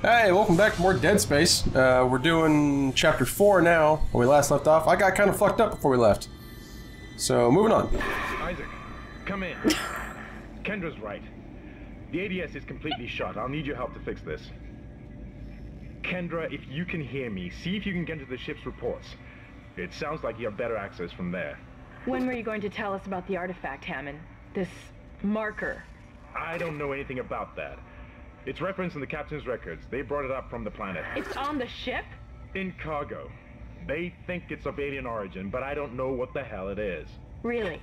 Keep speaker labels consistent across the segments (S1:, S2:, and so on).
S1: Hey, welcome back to more Dead Space. Uh, we're doing chapter 4 now, where we last left off. I got kind of fucked up before we left. So, moving on.
S2: Isaac, come in. Kendra's right. The ADS is completely shut. I'll need your help to fix this. Kendra, if you can hear me, see if you can get to the ship's reports. It sounds like you have better access from there.
S3: When were you going to tell us about the artifact, Hammond? This marker.
S2: I don't know anything about that. It's referenced in the captain's records. They brought it up from the planet.
S3: It's on the ship?
S2: In cargo. They think it's of alien origin, but I don't know what the hell it is.
S3: Really?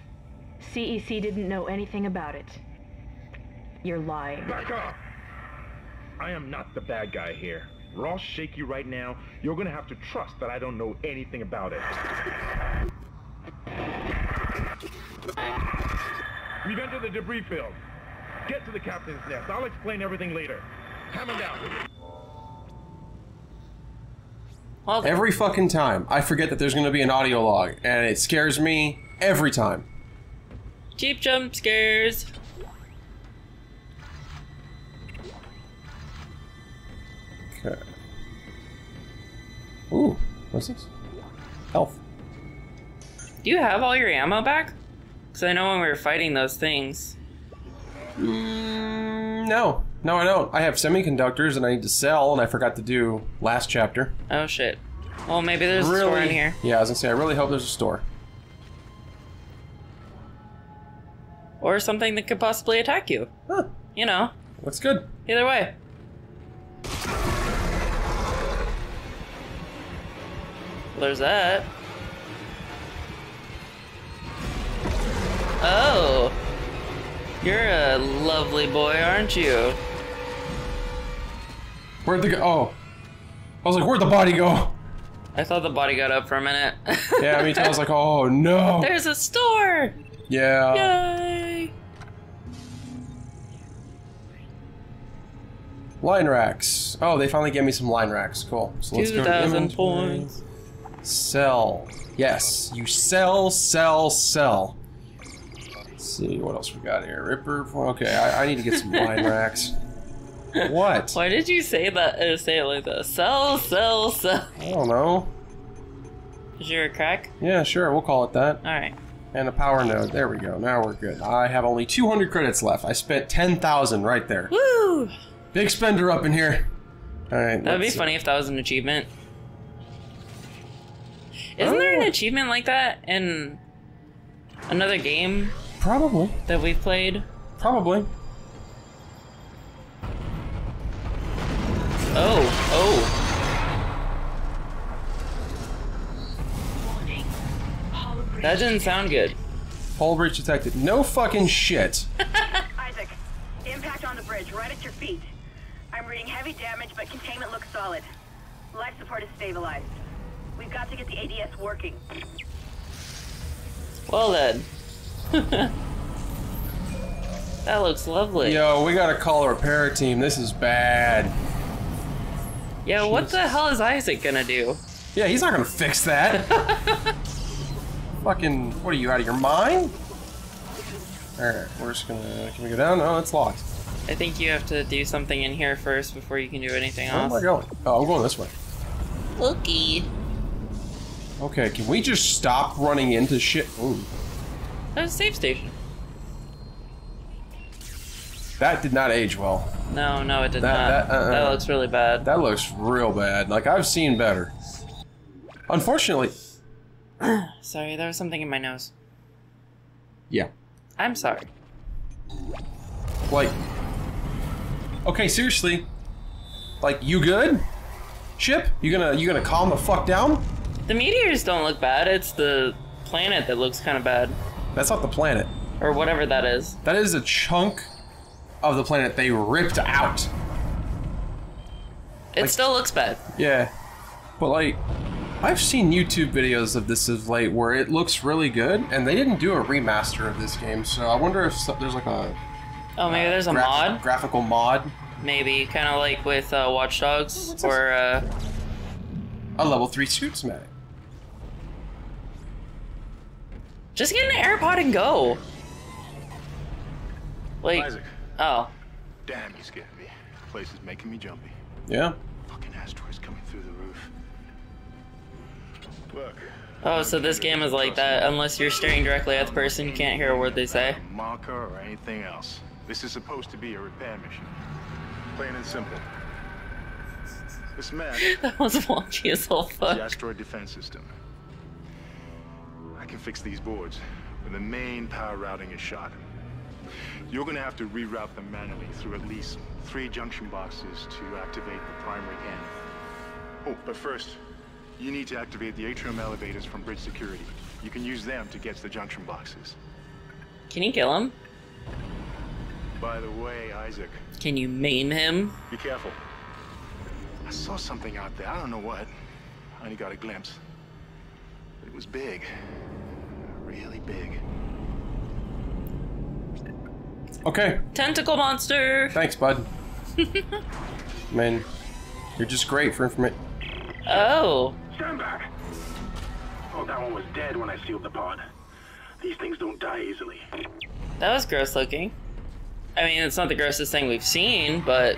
S3: CEC didn't know anything about it. You're lying.
S2: Back off! I am not the bad guy here. Ross shake you right now, you're gonna have to trust that I don't know anything about it. We've entered the debris field. Get to the captain's nest. I'll explain everything later. Hammond out.
S4: Well,
S1: Every fucking time, I forget that there's going to be an audio log, and it scares me every time.
S4: cheap jump scares.
S1: Okay. Ooh, what's this? Health.
S4: Do you have all your ammo back? Because I know when we were fighting those things.
S1: Mm, no. No, I don't. I have semiconductors and I need to sell, and I forgot to do last chapter.
S4: Oh shit. Well, maybe there's a store in here.
S1: Yeah, I was gonna say, I really hope there's a store.
S4: Or something that could possibly attack you.
S1: Huh.
S4: You know,
S1: That's good.
S4: either way. Well, there's that. Oh. You're a lovely boy, aren't you?
S1: Where'd the go? Oh. I was like, where'd the body go?
S4: I thought the body got up for a minute.
S1: Yeah, me too. I was like, oh no.
S4: There's a store!
S1: Yeah.
S4: Yay!
S1: Line racks. Oh, they finally gave me some line racks. Cool. So let's go
S4: 2,000 points.
S1: Sell. Yes, you sell, sell, sell. Let's see what else we got here. Ripper. Okay, I, I need to get some wine racks. What?
S4: Why did you say that? Uh, say it like that. Sell, sell, sell.
S1: I don't know.
S4: Is your a crack?
S1: Yeah, sure. We'll call it that.
S4: All right.
S1: And a power node. There we go. Now we're good. I have only 200 credits left. I spent 10,000 right there.
S4: Woo!
S1: Big spender up in here. All right.
S4: That'd be
S1: see.
S4: funny if that was an achievement. Isn't there an
S1: Oh.
S4: achievement like that in another game
S1: Probably.
S4: that we've played?
S1: Probably.
S4: Oh, oh. That didn't sound good.
S1: Hull breach detected. No fucking shit.
S5: Isaac, impact on the bridge, right at your feet. I'm reading heavy damage, but containment looks solid. Life support is stabilized. We've got to get the ADS working.
S4: Well then. that looks lovely.
S1: Yo, we gotta call a repair team. This is bad.
S4: Yeah, what the hell is Isaac gonna do?
S1: Yeah, he's not gonna fix that. Fucking, what are you out of your mind? Alright, we're just gonna. Can we go down? No, it's locked.
S4: I think you have to do something in here first before you can do anything
S1: Where am I going? Oh, I'm going this way.
S4: Okay.
S1: Okay, can we just stop running into shit? Ooh,
S4: There's a safe station.
S1: that did not age well.
S4: No, no, it did
S1: That-
S4: not.
S1: that, uh,
S4: that looks really bad.
S1: That looks real bad. Like, I've seen better. Unfortunately,
S4: Sorry, there was something in my nose.
S1: yeah.
S4: I'm sorry.
S1: Like, okay, seriously. Like, you good? Ship? You gonna you gonna calm the fuck down?
S4: The meteors don't look bad. It's the planet that looks kind of bad,
S1: That's not the planet.
S4: or whatever that is.
S1: That is a chunk of the planet they ripped out.
S4: It
S1: Like-
S4: still looks bad.
S1: Yeah, but like, I've seen YouTube videos of this of late where it looks really good, and they didn't do a remaster of this game. So I wonder if so- there's like a
S4: Oh, maybe there's a mod.
S1: graphical mod,
S4: Maybe kind of like with uh, Watch Dogs, or uh,
S1: a level three suits, suitsmatic.
S4: Just get an AirPod and go. Like,
S6: Isaac,
S4: oh,
S6: damn, you scared me. The Place is making me jumpy.
S1: Yeah.
S6: Fucking asteroids coming through the roof. Look.
S4: Oh, so this game is like that. Unless you're staring directly at the person, you can't hear a word they say.
S6: A marker or anything else. This is supposed to be a repair mission. Plain and simple. This man.
S4: That was wonky as all
S6: the asteroid defense system. I can fix these boards but the main power routing is shot. You're gonna have to reroute them manually through at least three junction boxes to activate the primary cannon. Oh, but first, you need to activate the atrium elevators from bridge security. You can use them to get to the junction boxes.
S4: Can you kill him?
S6: By the way, Isaac,
S4: Can you maim him?
S6: be careful. I saw something out there. I don't know what. I only got a glimpse. It was big. Really big.
S1: Okay.
S4: Tentacle monster!
S1: Thanks, bud. Man, you're just great for information.
S4: Oh.
S7: Stand back! Oh, that one was dead when I sealed the pod. These things don't die easily.
S4: That was gross looking. I mean, it's not the grossest thing we've seen, but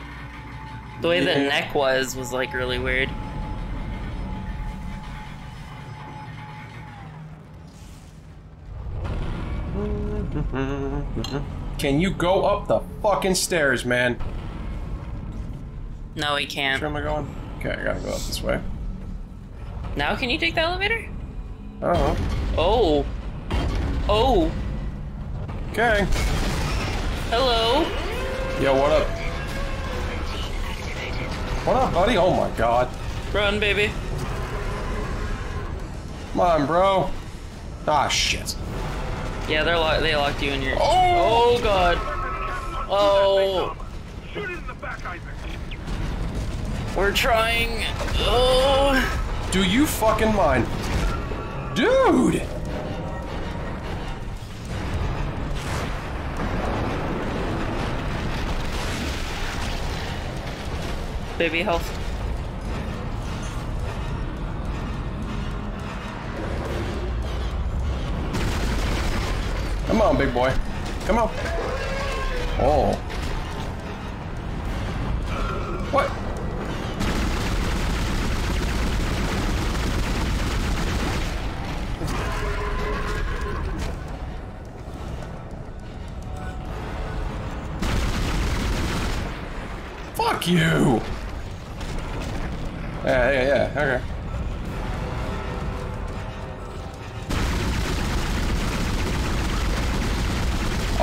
S4: the way the neck was was like really weird.
S1: Can you go up the fucking stairs, man?
S4: No, he can't.
S1: Where am I going? Okay, I gotta go up this way.
S4: Now can you take the elevator?
S1: I don't.
S4: Oh. Oh.
S1: Okay.
S4: Hello.
S1: Yo, what up? What up, buddy? Oh my god.
S4: Run, baby.
S1: Come on, bro. Ah, shit.
S4: Yeah, they're lo- they locked you in here.
S1: Oh!
S4: Oh god. Oh.
S7: Shoot it in the back, Isaac!
S4: We're trying. Oh.
S1: Do you fucking mind? Dude!
S4: Baby health.
S1: Come on, big boy. Come on. Oh. What? Fuck you! Yeah, yeah, yeah, okay.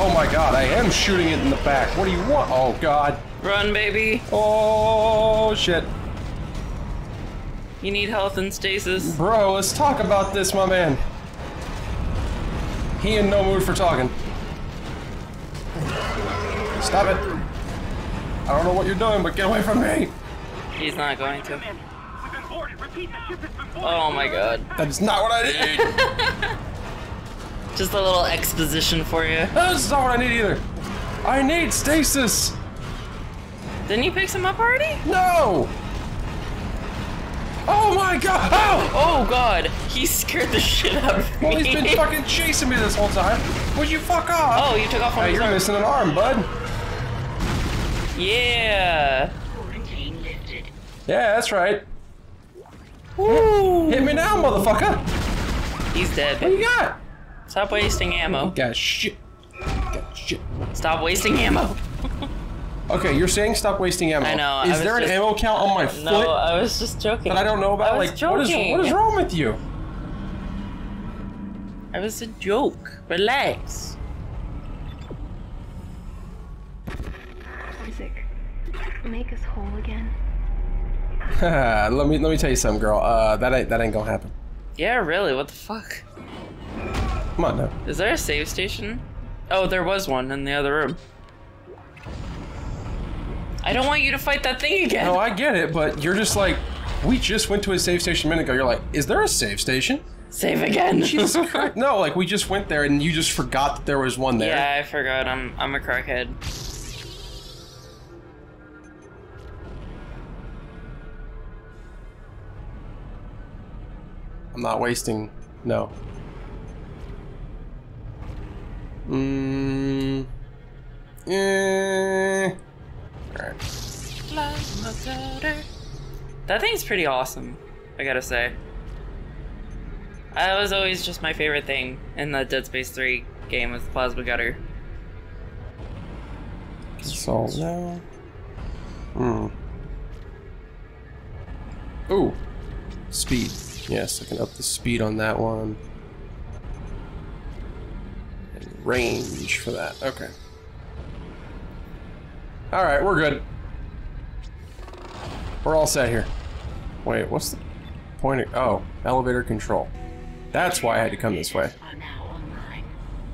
S1: Oh my god, I am shooting it in the back. What do you want? Oh god.
S4: Run, baby.
S1: Oh shit.
S4: You need health and stasis.
S1: Bro, let's talk about this, my man. He in no mood for talking. Stop it. I don't know what you're doing, but get away from me.
S4: He's not going to.
S7: Men, we've been boarded. Repeat, the ship has been boarded.
S4: Oh my god.
S1: That is not what I need.
S4: Just a little exposition for you.
S1: Uh, that's not what I need either. I need stasis.
S4: Didn't you pick some up already?
S1: No. Oh my god. Oh!
S4: Oh god. He scared the shit out of me.
S1: Well, he's been fucking chasing me this whole time. Would you fuck off?
S4: Oh, you took off one
S1: Hey,
S4: his
S1: you're
S4: arms.
S1: missing an arm, bud.
S4: Yeah.
S1: Yeah, that's right.
S4: Woo.
S1: Hit me now, motherfucker.
S4: He's dead.
S1: What you got?
S4: Stop wasting ammo.
S1: Got shit. Got shit.
S4: Stop wasting ammo.
S1: Okay, you're saying stop wasting ammo.
S4: I know,
S1: Is
S4: was
S1: there an
S4: just-
S1: ammo count on my foot
S4: No, I was just joking.
S1: that I don't know about?
S4: I was
S1: like, what is
S4: joking.
S1: what is wrong with you?
S4: It was a joke. Relax.
S3: Isaac, make us whole again.
S1: let me let me tell you something, girl. Uh, that ain't that ain't gonna happen.
S4: Yeah, really. What the fuck?
S1: Come on now.
S4: Is there a save station? Oh, there was one in the other room. I don't want you to fight that thing again.
S1: No, I get it, but you're just like, we just went to a save station a minute ago. You're like, is there a save station?
S4: Save again.
S1: Jesus Christ. No, like we just went there and you just forgot that there was one there.
S4: yeah, I forgot. I'm I'm a crackhead.
S1: I'm not wasting. No. Alright.
S4: Plasma cutter. That thing's pretty awesome, I gotta say. That was always just my favorite thing in the Dead Space 3 game with Plasma Cutter.
S1: So no. Hmm. Ooh. Speed. Yes, I can up the speed on that one. And range for that. Okay. Alright, we're good. We're all set here. Wait, what's the point of... Oh, elevator control. That's why I had to come this way.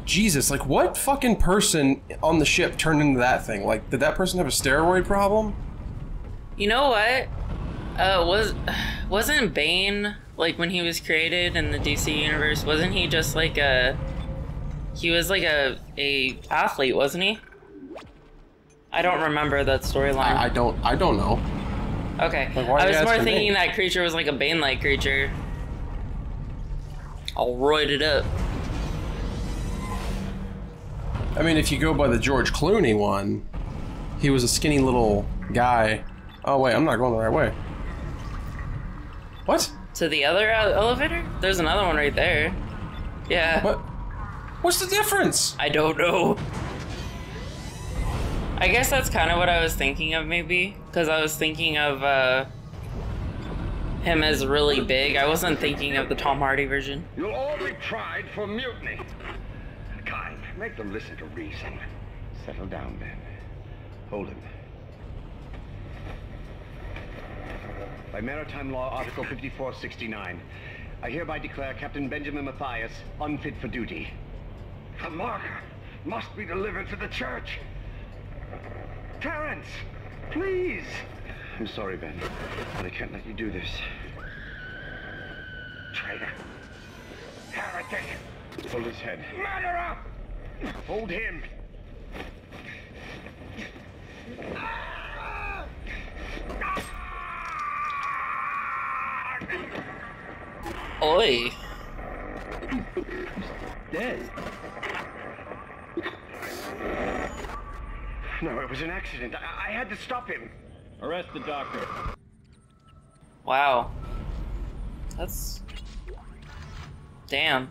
S1: Jesus, like what fucking person on the ship turned into that thing? Like, did that person have a steroid problem?
S4: You know what? Uh, was wasn't Bane like when he was created in the DC universe? Wasn't he just like a? He was like a a athlete, wasn't he? I don't remember that storyline.
S1: I, I don't, I don't know.
S4: Okay,
S1: Like,
S4: I was more
S1: asking me?
S4: thinking that creature was like a Bane-like creature. All it up.
S1: I mean, if you go by the George Clooney one, he was a skinny little guy. Oh wait, I'm not going the right way. What?
S4: To the other elevator? There's another one right there. Yeah.
S1: What? What's the difference?
S4: I don't know. I guess that's kind of what I was thinking of, maybe. Because I was thinking of uh, him as really big. I wasn't thinking of the Tom Hardy version.
S8: You'll all be tried for mutiny. Kyne, make them listen to reason. Settle down, Ben. Hold him. By Maritime Law, Article 5469, I hereby declare Captain Benjamin Mathius unfit for duty. The marker must be delivered to the church. Terrence, please. I'm sorry, Ben, but I can't let you do this. Traitor. Heretic. Hold his head. Murderer! Hold him.
S4: Oi.
S8: Dead. No, it was an accident. I, I had to stop him. Arrest the doctor.
S4: Wow. That's. Damn.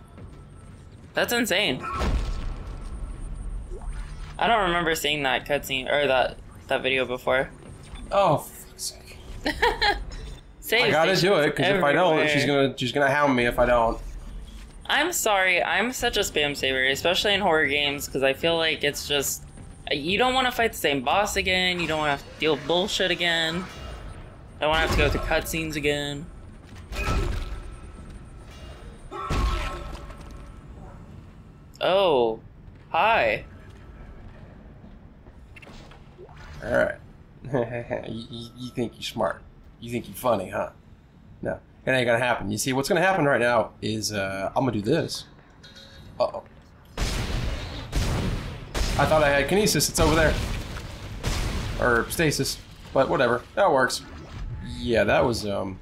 S4: That's insane. I don't remember seeing that cutscene or that that video before.
S1: Oh, for fuck's sake.
S4: Save
S1: I gotta do it because if I don't, she's gonna she's gonna hound me if I don't.
S4: I'm sorry, I'm such a spam saver, especially in horror games, because I feel like it's just. You don't want to fight the same boss again, you don't want to have to deal bullshit again. I don't want to have to go through cutscenes again. Oh, hi.
S1: All right. you, you- you think you're smart. You think you're funny, huh? No, it ain't gonna happen. You see, what's gonna happen right now is uh, I'm gonna do this. Uh oh. I thought I had kinesis. It's over there. Or stasis, but whatever. That works. Yeah, that was um.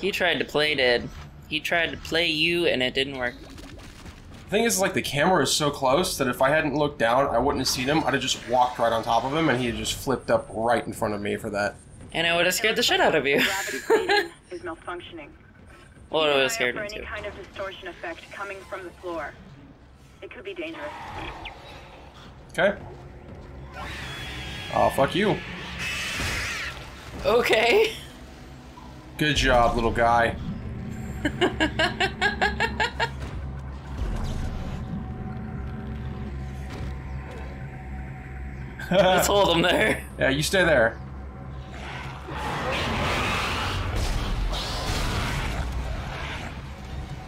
S4: He tried to play dead. He tried to play you, and it didn't work.
S1: The thing is, like, the camera is so close that if I hadn't looked down, I wouldn't have seen him. I'd have just walked right on top of him, and he had just flipped up right in front of me for that.
S4: And I would have scared the shit out of you.
S5: Gravity is malfunctioning.
S4: well, it
S5: Keep
S4: would have scared
S5: for
S4: me
S5: any
S4: too.
S5: kind of distortion effect coming from the floor. It could be dangerous.
S1: Okay. Oh, fuck you.
S4: Okay.
S1: Good job, little guy.
S4: Let's hold him there.
S1: Yeah, you stay there.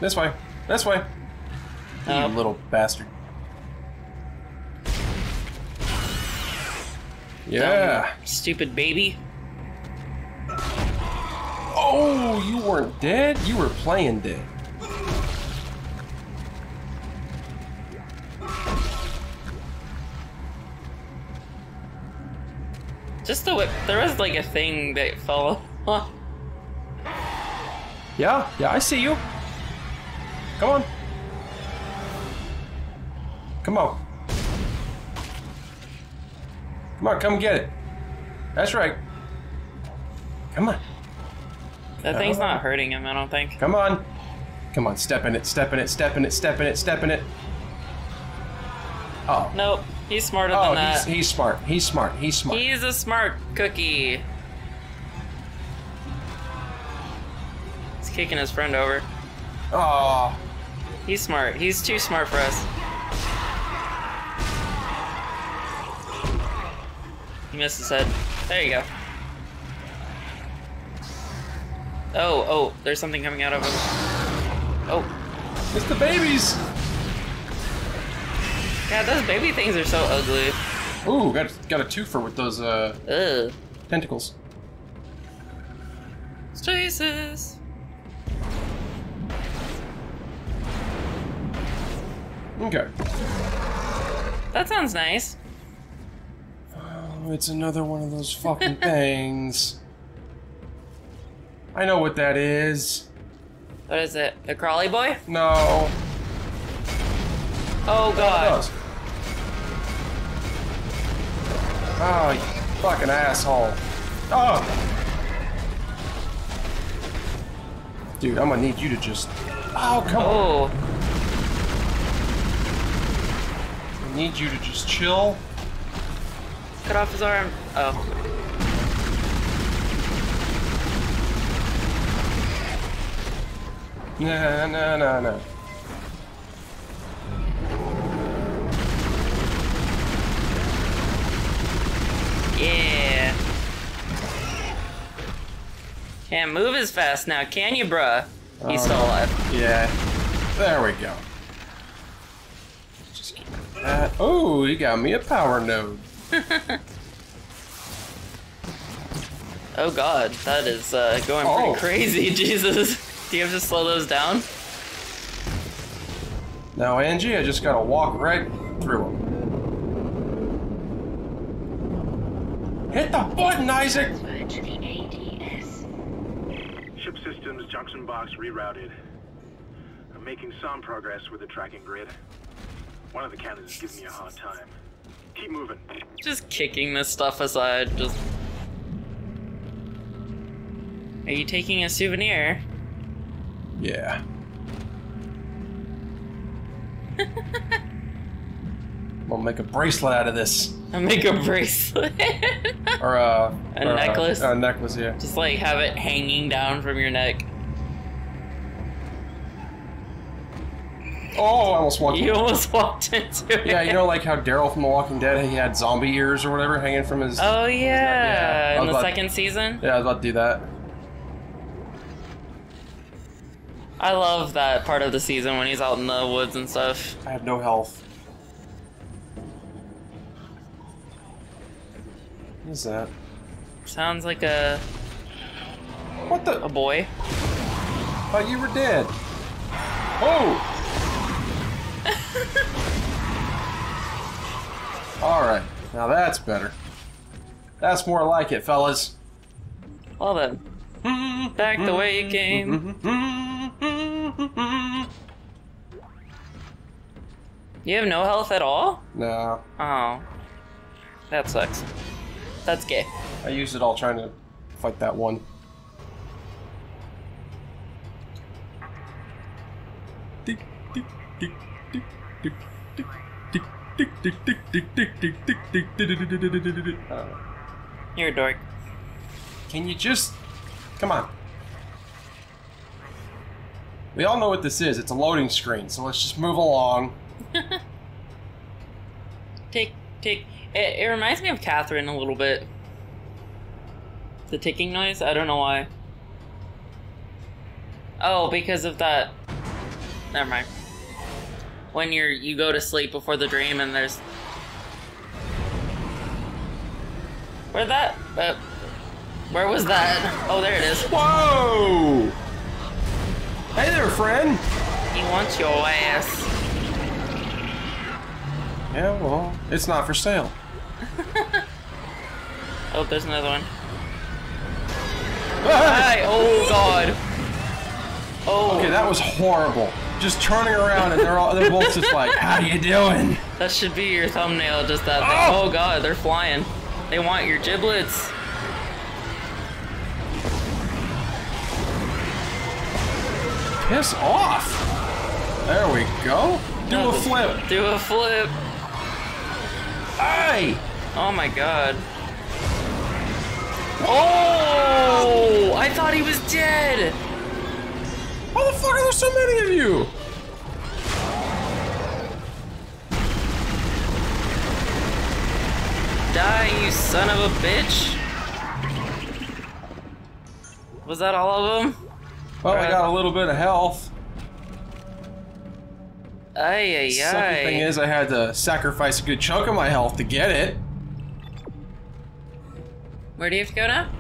S1: This way. This way. You
S4: Um,
S1: little bastard. Yeah.
S4: Stupid baby.
S1: Oh, you weren't dead? You were playing dead.
S4: Just the whip. There was like a thing that fell. Huh.
S1: Yeah, yeah, I see you. Come on. Come on. Come on, come get it. That's right. Come on.
S4: That thing's not hurting him, I don't think.
S1: Come on. Come on, step in it, step in it, step in it, step in it, step in it. Oh.
S4: Nope, he's smarter
S1: Oh,
S4: than that.
S1: he's, he's smart. He's smart. He's smart.
S4: He's a smart cookie. He's kicking his friend over.
S1: Oh.
S4: He's smart. He's too smart for us. He missed his head. There you go. Oh, oh, there's something coming out of him. Oh,
S1: It's the babies.
S4: God, those baby things are so ugly.
S1: Ooh, got got a twofer with those uh
S4: Ugh.
S1: tentacles.
S4: Jesus.
S1: Okay.
S4: That sounds nice.
S1: Oh, it's another one of those fucking things. I know what that is.
S4: What is it? A crawly boy?
S1: No.
S4: Oh god.
S1: does. Oh, you fucking asshole. Oh! Dude, I'm gonna need you to just. Oh, come on.
S4: Oh.
S1: I need you to just chill.
S4: Cut off his arm. Oh.
S1: No, no, no, no.
S4: Can't move as fast now, can you, bruh? He's
S1: Oh,
S4: still alive.
S1: Yeah. There we go. Just keep that. Oh, you got me a power node.
S4: Oh god, that is uh, going
S1: Oh.
S4: pretty crazy, Jesus. Do you have to slow those down?
S1: Now, Angie, I just gotta walk right through them. Hit the button, Isaac!
S6: Ship systems, junction box rerouted. I'm making some progress with the tracking grid. One of the cannons is giving me a hard time. Keep moving.
S4: Just kicking this stuff aside, just... Are you taking a souvenir?
S1: Yeah. I'm gonna make a bracelet out of this.
S4: I'll make a bracelet.
S1: Or uh,
S4: A
S1: or, uh,
S4: necklace?
S1: A necklace, yeah.
S4: just like have it hanging down from your neck.
S1: Oh, I almost walked.
S4: You almost walked into it.
S1: Yeah, you know, like how Daryl from The Walking Dead, he had zombie ears or whatever hanging from his.
S4: Oh
S1: yeah,
S4: yeah, in the second season.
S1: Yeah, I was about to do that.
S4: I love that part of the season when he's out in the woods and stuff.
S1: I have no health. What is that?
S4: Sounds like a
S1: What the?
S4: a boy.
S1: Thought you were dead. Oh! Alright, now that's better. That's more like it, fellas.
S4: Well then, back the way you came. You have no health at all?
S1: No,
S4: Oh, that sucks. That's gay.
S1: I used it all trying to fight that one.
S4: You're a dork.
S1: Can you just. Come on. We all know what this is. It's a loading screen, so let's just move along.
S4: Tick, tick. It, it reminds me of Catherine a little bit. The ticking noise? I don't know why. Oh, because of that. Never mind. When you're you go to sleep before the dream and there's. Where that? Uh, where was that? Oh, there it is.
S1: Whoa! Hey there, friend!
S4: He wants your ass.
S1: Yeah, well, it's not for sale.
S4: Oh, there's another one. Hi! Oh God! Oh,
S1: Okay, that was horrible. Just turning around and they're all they're both just like, "How you doing?"
S4: that should be your thumbnail. Just that.
S1: Oh!
S4: Oh, God, they're flying. They want your giblets.
S1: Piss off. There we go. Do a flip.
S4: Do a flip.
S1: Hey!
S4: Oh my god. Oh! oh I thought he was dead.
S1: How the fuck are there so many of you?
S4: Die, you son of a bitch. Was that all of them?
S1: Well, I got a little bit of health.
S4: Ay, ay,
S1: Second thing is, I had to sacrifice a good chunk of my health to get it.
S4: Where do you have to go now?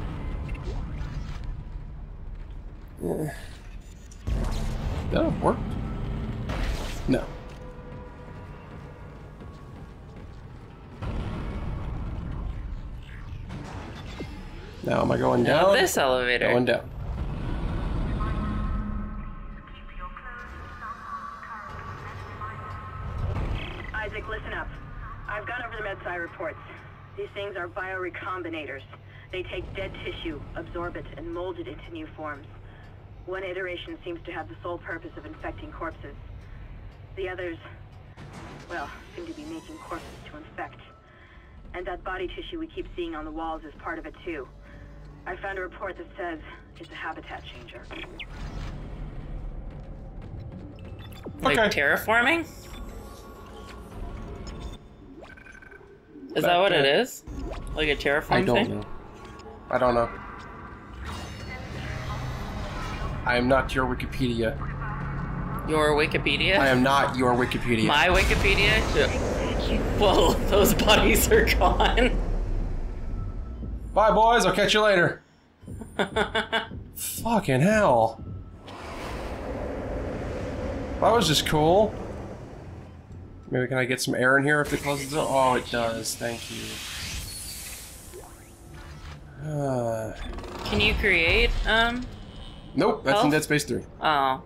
S1: That have worked. No. Now am I going
S4: Now
S1: down?
S4: this elevator.
S1: Going down.
S5: Isaac, listen up. I've gone over the MedSci reports. These things are biorecombinators. They take dead tissue, absorb it, and mold it into new forms. One iteration seems to have the sole purpose of infecting corpses. The others, well, seem to be making corpses to infect. And that body tissue we keep seeing on the walls is part of it too. I found a report that says it's a habitat changer.
S4: Like
S1: Okay.
S4: terraforming? Is that what it is? Like a terraform
S1: I don't
S4: thing?
S1: know. I don't know. I am not your Wikipedia.
S4: Your Wikipedia?
S1: I am not your Wikipedia.
S4: My Wikipedia? Whoa, those bodies are gone.
S1: Bye, boys. I'll catch you later. Fucking hell. That was just cool. Maybe can I get some air in here if it closes the door? Oh, it does. Thank you. Uh,
S4: Can you create, um,
S1: nope, that's in
S4: Health?
S1: Dead Space 3.
S4: oh.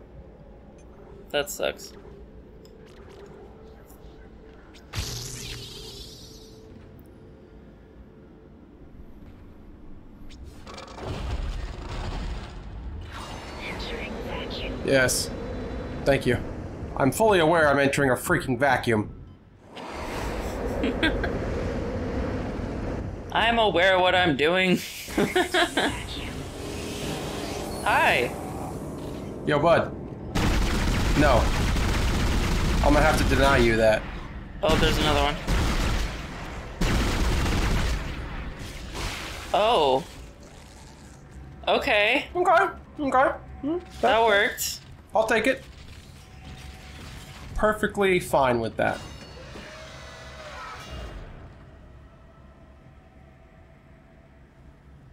S4: That sucks.
S1: Yes. Thank you. I'm fully aware I'm entering a freaking vacuum.
S4: I'm aware of what I'm doing. Hi.
S1: Yo, bud. No. I'm gonna have to deny you that.
S4: Oh, there's another one. Oh. Okay,
S1: Okay. Okay. Hmm,
S4: that worked.
S1: I'll take it. Perfectly fine with that.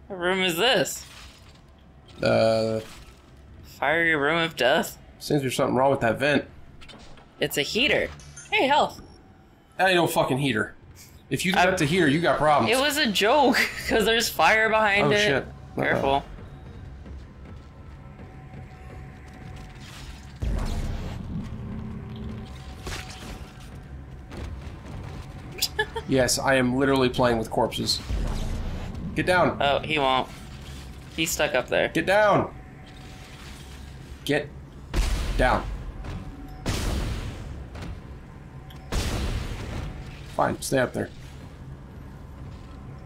S4: What room is this?
S1: Uh,
S4: Fiery room of death?
S1: seems there's something wrong with that vent.
S4: It's a heater. Hey, health.
S1: That ain't no fucking heater. If you
S4: I-
S1: to heater, you got problems.
S4: It was a joke, because there's fire behind
S1: Oh,
S4: it.
S1: shit. Uh-oh.
S4: Careful.
S1: Yes, I am literally playing with corpses. Get down.
S4: Oh, he won't. He's stuck up there.
S1: Get down. Get down. Fine, stay up there.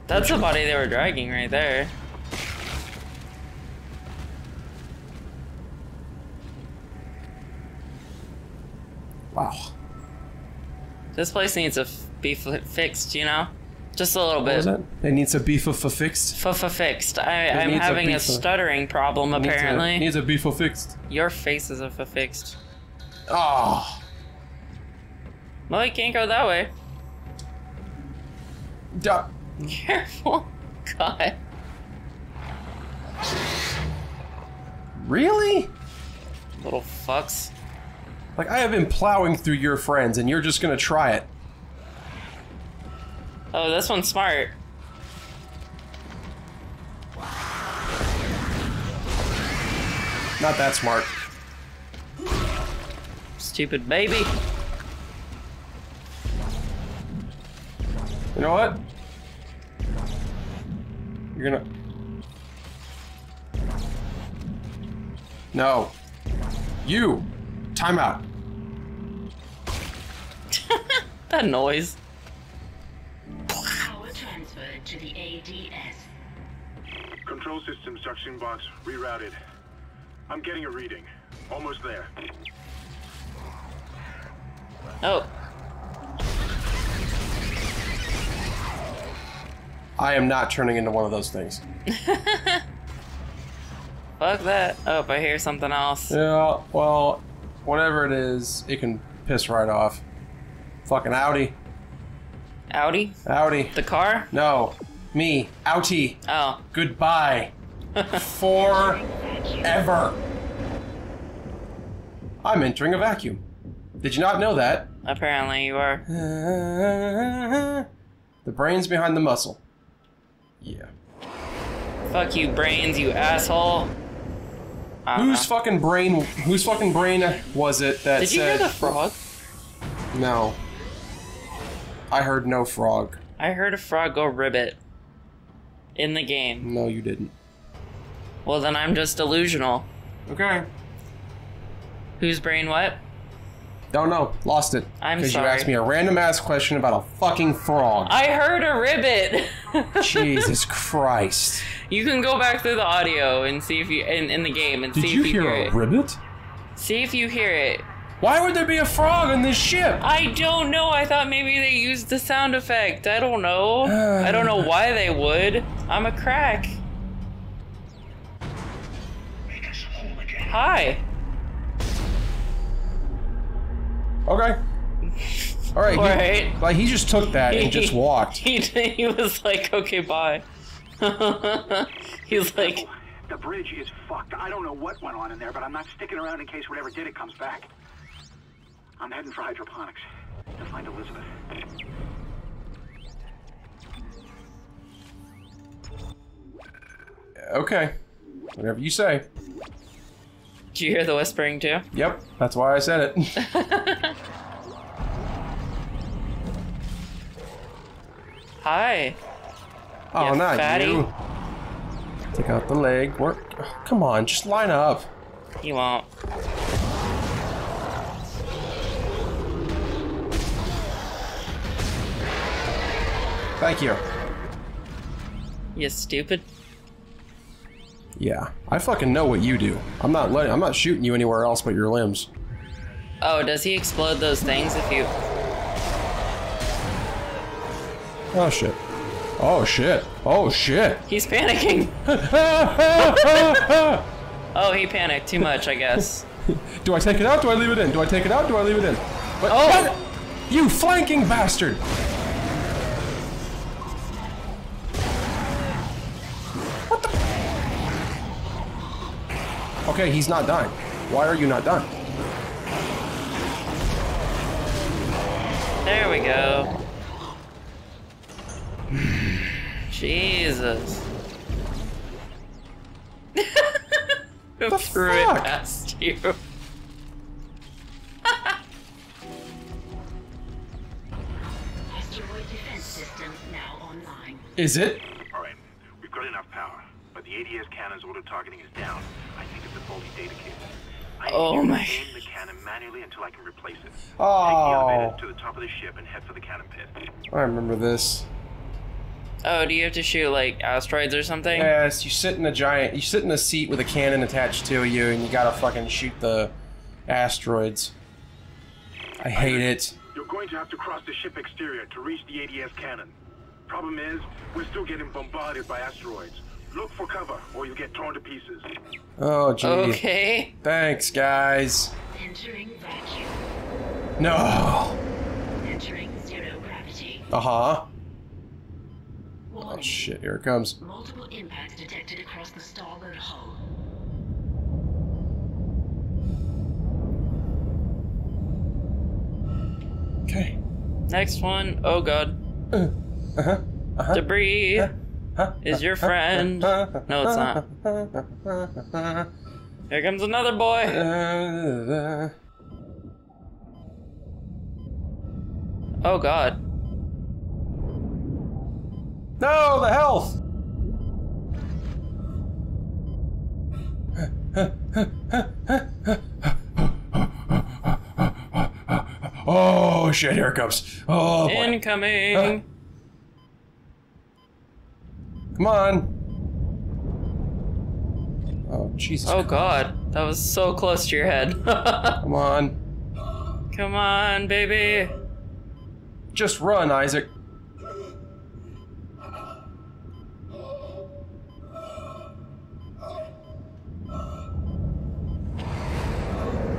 S4: That's the body they were dragging right there.
S1: Wow.
S4: This place needs to be fixed, you know? Just a little bit.
S1: It needs a beef of fixed.
S4: F- f- fixed. I, I'm
S1: a
S4: having a,
S1: of-
S4: stuttering problem,
S1: Needs a-
S4: apparently.
S1: Needs a beef of fixed.
S4: Your face is a fixed.
S1: Oh.
S4: Well, you can't go that way.
S1: Duh.
S4: Careful. God.
S1: Really?
S4: Little fucks.
S1: Like I have been plowing through your friends, and you're just gonna try it.
S4: Oh, this one's smart.
S1: Not that smart.
S4: Stupid baby.
S1: You know what? You're gonna. No. You. Time out.
S4: That noise.
S9: ADS.
S6: Control systems junction box rerouted. I'm getting a reading. Almost there.
S4: Oh,
S1: I am not turning into one of those things.
S4: fuck that. Oh, I hear something else.
S1: Yeah, well, whatever it is, it can piss right off. Fucking Audi.
S4: Audi?
S1: Audi.
S4: The car?
S1: No. Me. Outie.
S4: Oh.
S1: Goodbye. Forever. I'm entering a vacuum. Did you not know that?
S4: Apparently you are.
S1: The brain's behind the muscle. Yeah.
S4: Fuck you, brains, you asshole.
S1: Whose
S4: know.
S1: fucking brain? Whose fucking brain was it that
S4: Did you
S1: said?
S4: hear the frog?
S1: No. I heard no frog.
S4: I heard a frog go ribbit. In the game.
S1: No, you didn't.
S4: Well, then I'm just delusional.
S1: Okay.
S4: Whose brain what?
S1: Don't know. Lost it.
S4: I'm sorry.
S1: Because you asked me a random ass question about a fucking frog.
S4: I heard a ribbit.
S1: Jesus Christ.
S4: You can go back through the audio and see if you in, in the game and
S1: Did
S4: see
S1: you
S4: if you
S1: hear
S4: hear
S1: a
S4: it.
S1: ribbit?
S4: see if you hear it.
S1: Why would there be a frog on this ship?
S4: I don't know. I thought maybe they used the sound effect. I don't know. I don't know why they would. I'm a crack. Hi.
S1: Okay. All right. he-
S4: Alright.
S1: like he just took that and just walked.
S4: He, he was like, okay, bye. He's like,
S7: The bridge is fucked. I don't know what went on in there, but I'm not sticking around in case whatever did it comes back. I'm heading for hydroponics to find Elizabeth.
S1: Okay. Whatever you say.
S4: Do you hear the whispering too?
S1: Yep. That's why I said it.
S4: Hi.
S1: oh,
S4: Yeah,
S1: not
S4: fatty.
S1: you. Take out the leg. Work. Come on, just line up.
S4: He won't.
S1: Thank you.
S4: You stupid.
S1: Yeah, I fucking know what you do. I'm not letting. I'm not shooting you anywhere else but your limbs.
S4: Oh, does he explode those things if you...
S1: Oh shit. Oh shit. Oh shit.
S4: He's panicking. Oh, he panicked too much, I guess.
S1: Do I take it out? Do I leave it in? Do I take it out? Do I leave it in? What?
S4: Oh.
S1: what? You flanking bastard! Okay, he's not done. Why are you not done?
S4: There we go. Jesus.
S1: The
S4: Threw
S1: fuck?
S4: it past you.
S9: Asteroid defense system now online.
S1: Is it?
S7: All right, we've got enough power, but the ADS cannon's auto targeting is down. I think it's a faulty data cable. I
S4: Oh my-
S7: to aim the cannon manually until I can replace it. Take the
S1: Oh,
S7: elevator to the top of the ship and head for the cannon pit.
S1: I remember this.
S4: Oh, do you have to shoot like asteroids or something?
S1: Yes, you sit in a giant. You sit in a seat with a cannon attached to you, and you gotta fucking shoot the asteroids. I hate it.
S6: You're going to have to cross the ship exterior to reach the ADS cannon. Problem is, we're still getting bombarded by asteroids. Look for cover, or you'll get torn to pieces.
S1: Oh, gee.
S4: Okay.
S1: Thanks, guys.
S9: Entering vacuum.
S1: No.
S9: Entering zero gravity.
S1: Uh huh. Oh shit! Here it comes.
S9: Multiple impacts detected across the starboard hull.
S1: Okay.
S4: Next one. Oh god.
S1: Uh huh. Uh huh.
S4: Debris is your friend. No, it's not. Here comes another boy. Oh god.
S1: No, the health! oh shit, here it comes. Oh, boy.
S4: Incoming!
S1: Come on. Oh Jesus!
S4: Oh god, that was so close to your head.
S1: Come on.
S4: Come on, baby.
S1: Just run, Isaac.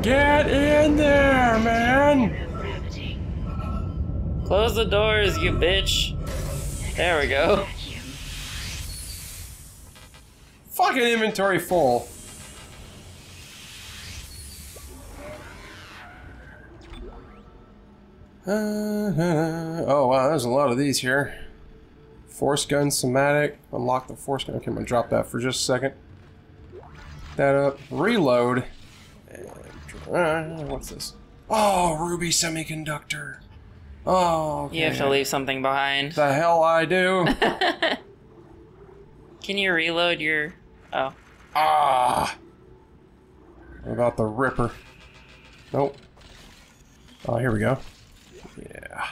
S1: Get in there, man!
S4: Close the doors, you bitch. There we go.
S1: Fucking inventory full. Uh, oh wow, there's a lot of these here. Force gun, schematic. Unlock the force gun. Okay, I'm gonna drop that for just a second. That up. Reload. And, uh, what's this? Oh, ruby semiconductor. Oh, okay.
S4: You have to leave something behind.
S1: The hell I do.
S4: Can you reload your. Oh.
S1: Ah! What about the Ripper? Nope. Oh, here we go. Yeah.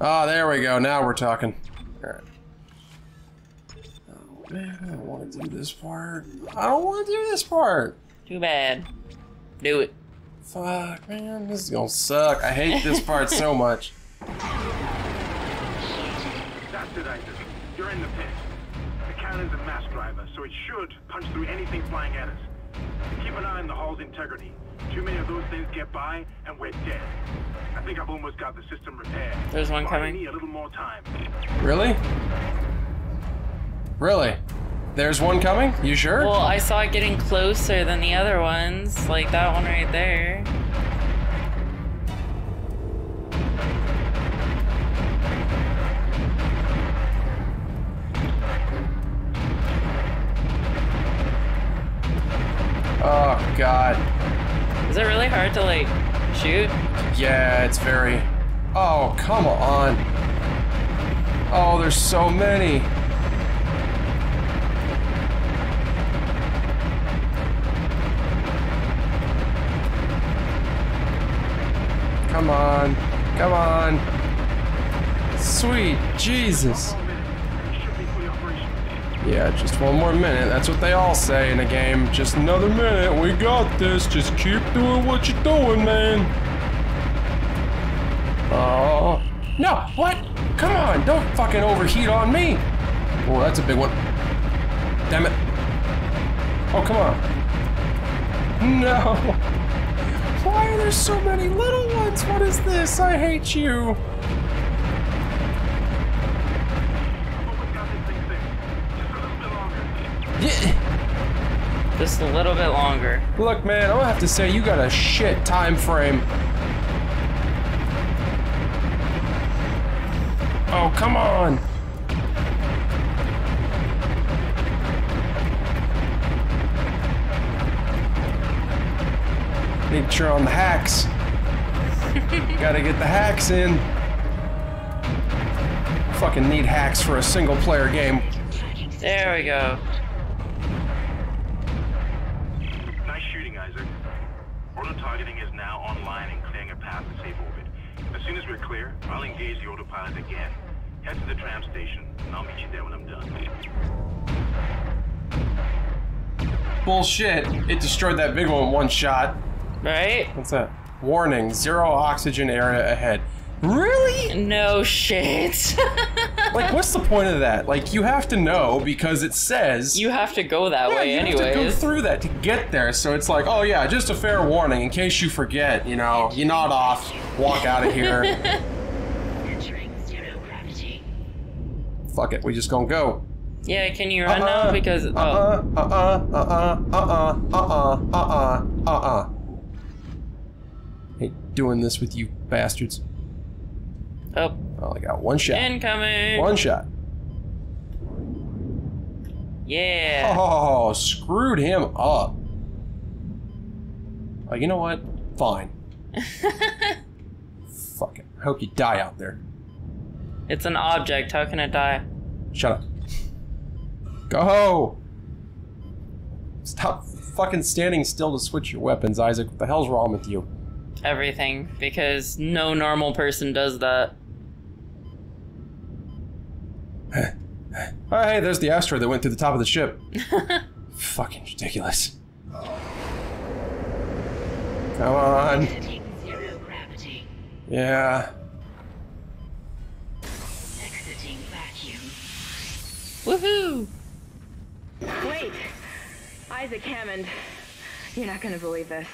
S1: Ah, there we go. Now we're talking. Alright. Oh, man, I don't want to do this part. I don't want to do this part.
S4: Too bad. Do it.
S1: Fuck, man. This is gonna suck. I hate this part so much.
S7: That's it, Isaac. You're in the pit. The cannon's a mass driver, so it should punch through anything flying at us. Keep an eye on the hull's integrity. Too many of those things get by, and we're dead. I think I've almost got the system repaired.
S4: There's one
S7: Buy
S4: coming.
S7: me a little more time.
S1: Really? Really? There's one coming? You sure?
S4: Well, I saw it getting closer than the other ones. Like that one right there.
S1: Oh, God.
S4: Is it really hard to like shoot?
S1: Yeah, it's very. Oh, come on. Oh, there's so many. Come on. Come on. Sweet Jesus. Yeah, just one more minute. That's what they all say in a game. Just another minute. We got this. Just keep doing what you're doing, man. Oh. No, what? Come on. Don't fucking overheat on me. Oh, that's a big one. Damn it. Oh, come on. No. Why are there so many little ones? What is this? I hate you.
S7: I've almost got this thing fixed. Just a little bit longer.
S1: Yeah.
S4: Just a little bit longer.
S1: Look, man, I'm gonna have to say you got a shit time frame. Oh, come on. Make sure on the hacks. Gotta get the hacks in. Fucking need hacks for a single player game.
S4: There we go.
S6: Nice shooting, Isaac. Auto targeting is now online and clearing a path to safe orbit. As soon as we're clear, I'll engage the autopilot again. Head to the tram station, and I'll meet you there when I'm done.
S1: Bullshit. It destroyed that big one in one shot.
S4: Right?
S1: What's that? Warning, zero oxygen area ahead. Really?
S4: No shit.
S1: Like, what's the point of that? Like, you have to know because it says.
S4: you have to go that
S1: yeah,
S4: way
S1: you have to go through that to get there. So it's like, oh yeah, just a fair warning in case you forget. You know, you nod off, walk out of here.
S9: Entering zero gravity.
S1: Fuck it, we just gonna go.
S4: Yeah, can you run
S1: Uh-uh,
S4: now? Because
S1: Uh uh uh uh uh uh uh uh uh uh uh. Hate doing this with you bastards.
S4: oh,
S1: Oh, I got one shot.
S4: incoming.
S1: One shot.
S4: Yeah.
S1: Oh, screwed him up. Oh, you know what? Fine. Fuck it. I hope you die out there.
S4: It's an object. How can it die?
S1: Shut up. Go! Stop fucking standing still to switch your weapons, Isaac. What the hell's wrong with you?
S4: Everything, because no normal person does that.
S1: Oh, hey, there's the asteroid that went through the top of the ship. fucking ridiculous. Come on.
S9: Exiting zero gravity.
S1: Yeah.
S9: Exiting vacuum.
S4: Woohoo!
S3: Wait! Isaac Hammond, you're not gonna believe this.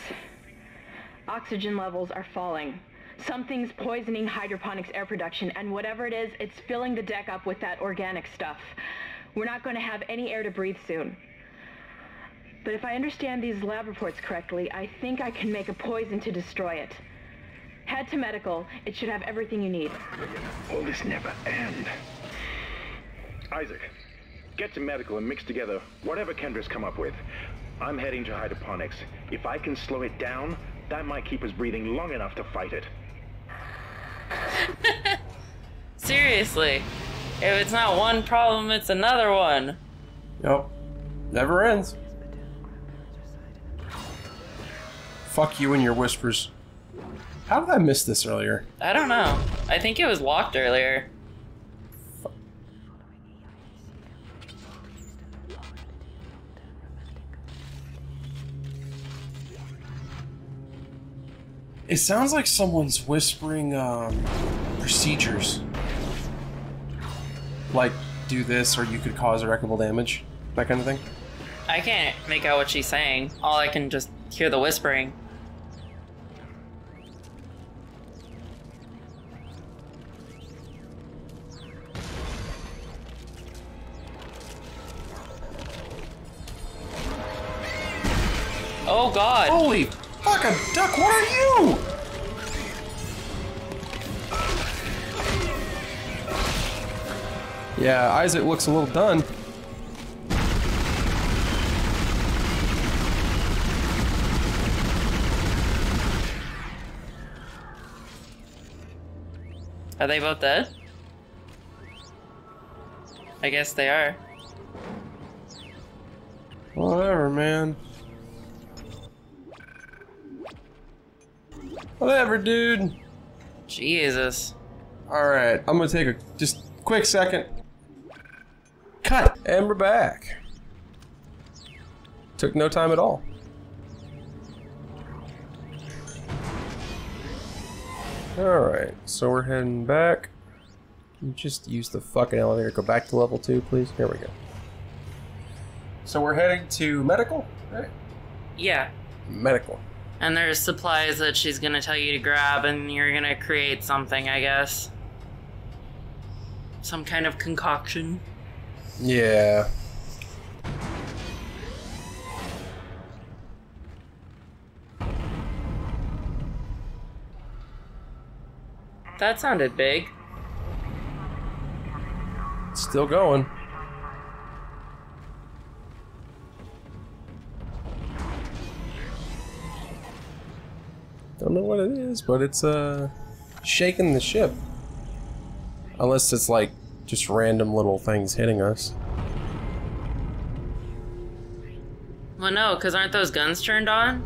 S3: Oxygen levels are falling. Something's poisoning hydroponics air production, and whatever it is, it's filling the deck up with that organic stuff. We're not gonna have any air to breathe soon. But if I understand these lab reports correctly, I think I can make a poison to destroy it. Head to medical. It should have everything you need.
S2: Will this never end? Isaac, get to medical and mix together whatever Kendra's come up with. I'm heading to hydroponics. If I can slow it down, that might keep us breathing long enough to fight it.
S4: Seriously. If it's not one problem, it's another one.
S1: Yep. Never ends. Fuck you and your whispers. How did I miss this earlier?
S4: I don't know. I think it was locked earlier.
S1: It sounds like someone's whispering um, procedures. Like, do this or you could cause irreparable damage. That kind of thing.
S4: I can't make out what she's saying. All I can just hear the whispering. Oh god.
S1: Holy fuck a duck, what are you? Yeah, Isaac looks a little done.
S4: Are they both dead? I guess they are.
S1: Whatever, man. Whatever, dude.
S4: Jesus.
S1: Alright, I'm gonna take a just quick second. Cut! And we're back. Took no time at all. Alright, so we're heading back. Just use the fucking elevator. Go back to level two, please. Here we go. So we're heading to medical? Right.
S4: Yeah.
S1: Medical.
S4: And there's supplies that she's gonna tell you to grab, and you're gonna create something, I guess. Some kind of concoction.
S1: Yeah.
S4: That sounded big.
S1: Still going. Don't know what it is, but it's uh shaking the ship. Unless it's like just random little things hitting us.
S4: Well, no, because aren't those guns turned on?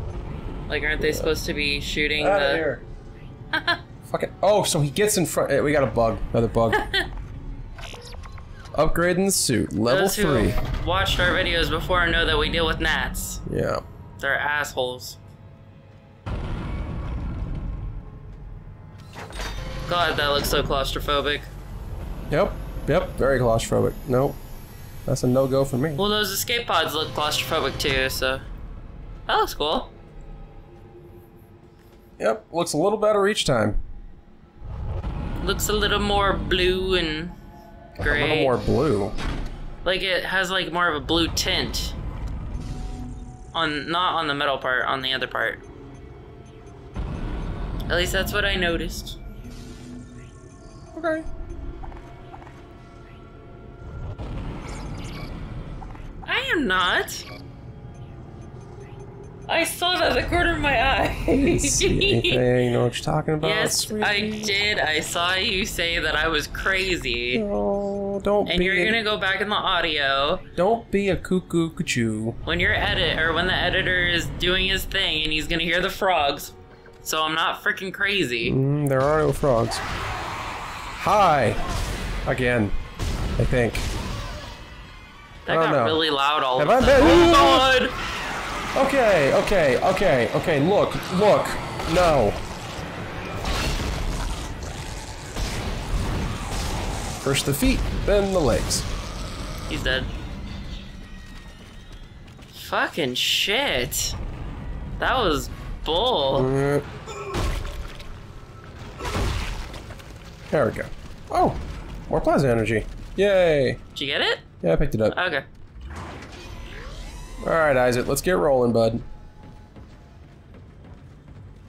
S4: Like, aren't they supposed to be shooting the.
S1: Fucking oh, so he gets in front. eh, We got a bug, another bug. Upgrading the suit, level
S4: Those
S1: three.
S4: who watched our videos before I know that we deal with gnats.
S1: Yeah.
S4: They're assholes. God, that looks so claustrophobic.
S1: Yep. Yep. Very claustrophobic. Nope. That's a no go for me.
S4: Well, those escape pods look claustrophobic too, so. That looks cool.
S1: Yep. Looks a little better each time.
S4: Looks a little more blue and
S1: A
S4: gray.
S1: little more blue.
S4: Like it has like more of a blue tint. On not on the metal part, on the other part. At least that's what I noticed.
S1: Okay.
S4: I am not. I saw that the corner of my eye.
S1: Anything. Know what you're talking about?
S4: yes, I did. I saw you say that I was crazy.
S1: Oh, don't
S4: And
S1: be.
S4: you're
S1: a,
S4: gonna go back in the audio
S1: Don't be a cuckoo cuckoo.
S4: when your edit or when the editor is doing his thing and he's gonna hear the frogs. So I'm not freaking crazy.
S1: Mm, there are no frogs. Hi. Again. I think.
S4: That
S1: I
S4: got
S1: know.
S4: really loud all
S1: Have
S4: of a sudden.
S1: been-
S4: Oh god!
S1: Okay, okay, okay, okay. Look, look. No. First the feet, then the legs.
S4: He's dead. Fucking shit. That was bull.
S1: There we go. Oh, more plasma energy. Yay.
S4: Did you get it?
S1: Yeah, I picked it up.
S4: Okay.
S1: All right, Isaac, let's get rolling, bud.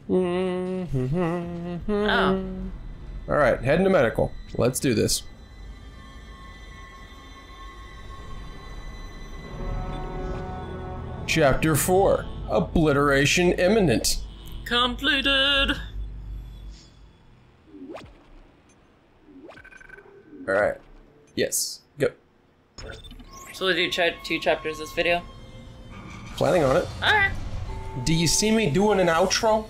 S4: Oh.
S1: All right, heading to medical. Let's do this. Chapter 4 Obliteration Imminent.
S4: Completed.
S1: All right. Yes, go.
S4: So we'll do ch- two chapters this video.
S1: Planning on it.
S4: Alright.
S1: Do you see me doing an outro?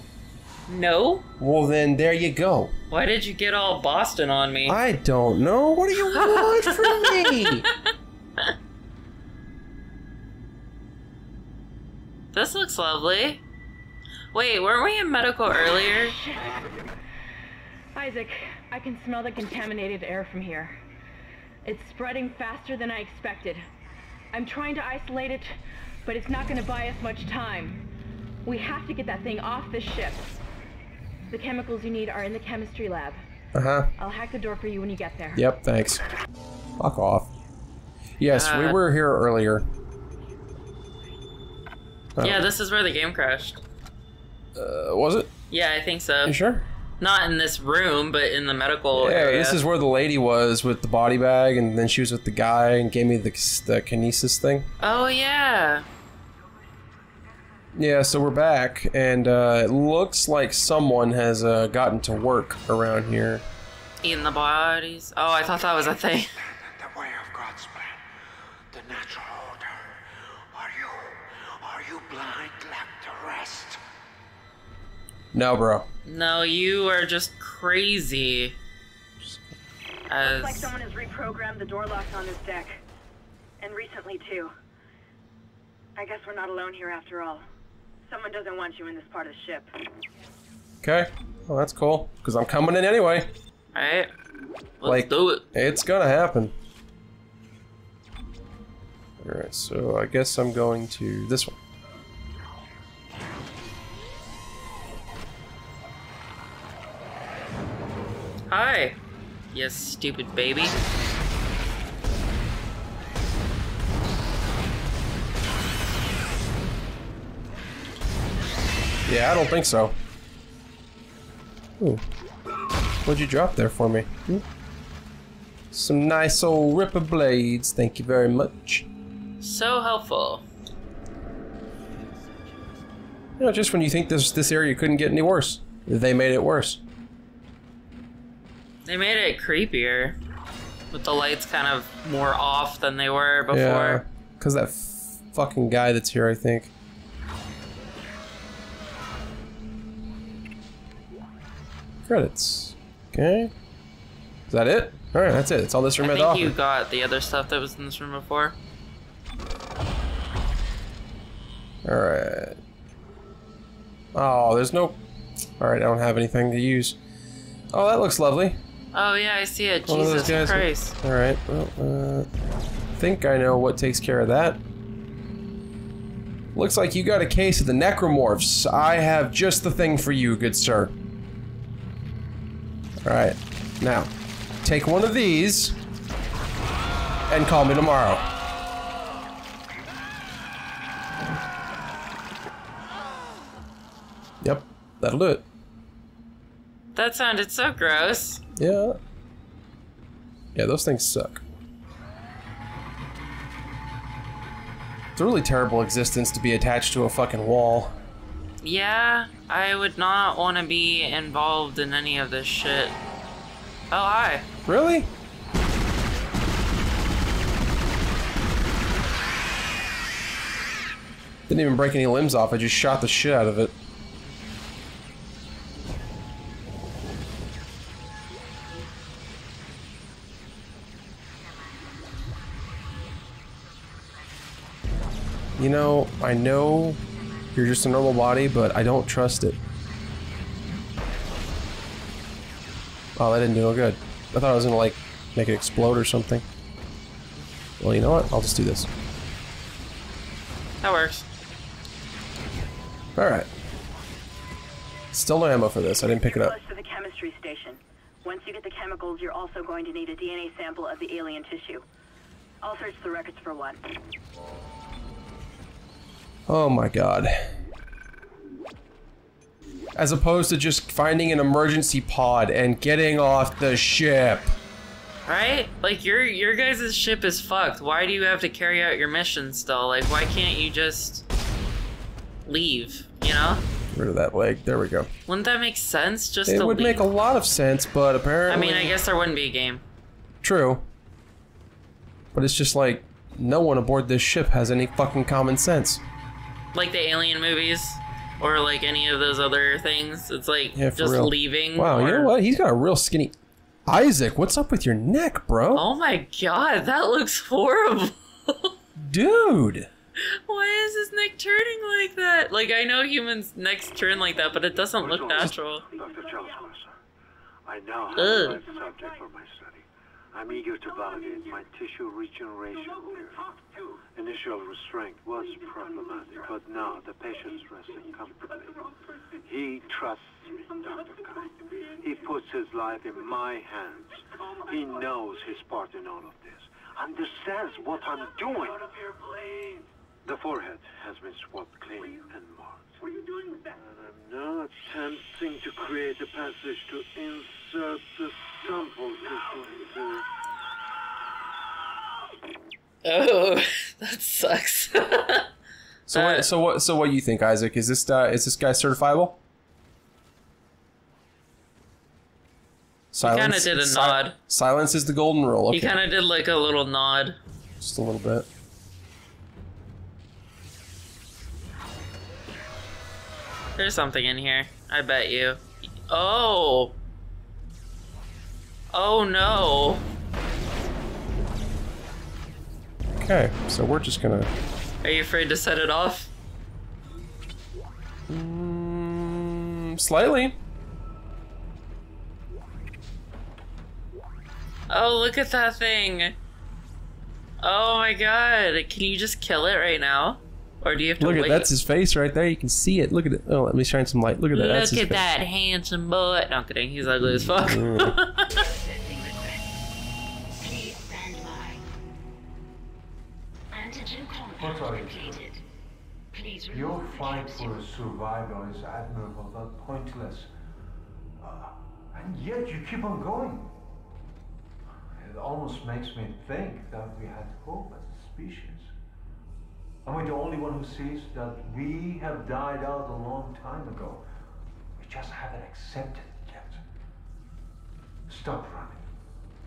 S4: No?
S1: Well, then there you go.
S4: Why did you get all Boston on me?
S1: I don't know. What do you want from me?
S4: This looks lovely. Wait, weren't we in medical earlier?
S3: Isaac, I can smell the contaminated air from here. It's spreading faster than I expected. I'm trying to isolate it, but it's not going to buy us much time. We have to get that thing off this ship. The chemicals you need are in the chemistry lab.
S1: Uh huh.
S3: I'll hack the door for you when you get there.
S1: Yep, thanks. Fuck off. Yes, we were here earlier. Oh.
S4: Yeah, this is where the game crashed.
S1: Uh, was it?
S4: Yeah, I think so.
S1: You sure?
S4: Not in this room, but in the medical
S1: Yeah,
S4: area.
S1: this is where the lady was with the body bag, and then she was with the guy and gave me the, the kinesis thing.
S4: Oh yeah.
S1: Yeah, so we're back, and uh, it looks like someone has uh, gotten to work around here.
S4: Eating the bodies. Oh, I thought that was a thing.
S10: The way of God's plan, the natural order. Are you, are you blind like the rest?
S1: No, bro.
S4: No, you are just crazy.
S5: Looks like someone has reprogrammed the door locks on this deck. And recently, too. I guess we're not alone here after all. Someone doesn't want you in this part of the ship.
S1: Okay. Well, that's cool, because I'm coming in anyway.
S4: Alright. Let's
S1: Like-
S4: do it.
S1: It's gonna happen. Alright, so I guess I'm going to this one.
S4: Hi. Yes, stupid baby.
S1: Yeah, I don't think so. Ooh. What'd you drop there for me? Hmm? Some nice old ripper blades, thank you very much.
S4: So helpful.
S1: You know, just when you think this this area couldn't get any worse, they made it worse.
S4: They made it creepier. With the lights kind of more off than they were before.
S1: Yeah, because that f- fucking guy that's here, I think. Credits. Okay. Is that it? All right, that's it. That's all this room
S4: I
S1: had
S4: think you got the other stuff that was in this room before.
S1: All right. Oh, there's no. All right, I don't have anything to use. Oh, that looks lovely.
S4: Oh yeah, I see it.
S1: One
S4: Jesus. Christ.
S1: All right. Well, uh, I think I know what takes care of that. Looks like you got a case of the necromorphs. I have just the thing for you, good sir. All right. Now, take one of these and call me tomorrow. Yep, that'll do it.
S4: That sounded so gross.
S1: Yeah. Yeah, those things suck. It's a really terrible existence to be attached to a fucking wall.
S4: Yeah, I would not want to be involved in any of this shit. Oh, hi.
S1: Really? Didn't even break any limbs off. I just shot the shit out of it. You know, I know you're just a normal body, but I don't trust it. Oh, that didn't do no good. I thought I was gonna, like, make it explode or something. Well, you know what? I'll just do this.
S4: That works.
S1: Alright. Still no ammo for this. I didn't pick it up.
S5: Close to the chemistry station. Once you get the chemicals, you're also going to need a DNA sample of the alien tissue. I'll search the records for one.
S1: Oh my god. As opposed to just finding an emergency pod and getting off the ship.
S4: Right? Like your your guys' ship is fucked. Why do you have to carry out your mission still? Like why can't you just leave? You know?
S1: Get rid of that leg. There we go.
S4: Wouldn't that make sense? Just
S1: It would
S4: leave?
S1: make a lot of sense, but apparently I
S4: mean, I guess there wouldn't be a game.
S1: True. But it's just like, no one aboard this ship has any fucking common sense.
S4: Like the Alien movies, or like any of those other things. It's like
S1: Yeah, for
S4: just
S1: real.
S4: leaving.
S1: Wow, you know what? He's got a real skinny... Isaac, what's up with your neck, bro?
S4: Oh my god, that looks horrible.
S1: Dude!
S4: Why is his neck turning like that? Like I know humans' necks turn like that, but it doesn't look natural.
S7: Dr. Challus I now have
S4: Ugh.
S7: the right subject for my study. I'm eager to validate my tissue regeneration theory. Initial restraint was problematic, but now the patient's resting comfortably. He trusts me, Dr. Kyne. He puts his life in my hands. He knows his part in all of this. Understands what I'm doing. The forehead has been swabbed clean and marked. What are you doing with that? And I'm now attempting to create a passage to insert the sample to
S4: Oh, that sucks.
S1: So, what, so what? So what you think, Isaac? Is this uh, is this guy certifiable?
S4: kinda did a
S1: si-
S4: nod.
S1: Silence is the golden rule. Okay,
S4: He kind of did like a little nod.
S1: just a little bit.
S4: There's something in here. I bet you. Oh. Oh no.
S1: Okay, so we're just gonna.
S4: Are you afraid to set it off?
S1: Mm, slightly.
S4: Oh, look at that thing. Oh my god. Can you just kill it right now? Or do you have to
S1: Look at
S4: wait?
S1: that's his face right there. You can see it. Look at it. Oh, let me shine some light. Look at that.
S4: Look at
S1: face.
S4: that handsome boy. No, I'm kidding. He's ugly as fuck.
S11: What are
S9: compound
S11: you
S9: completed. Please
S11: Your fight for survival is admirable but pointless. Uh, and yet you keep on going. It almost makes me think that we had hope as a species. Am I the only one who sees that we have died out a long time ago? We just haven't accepted it yet. Stop running.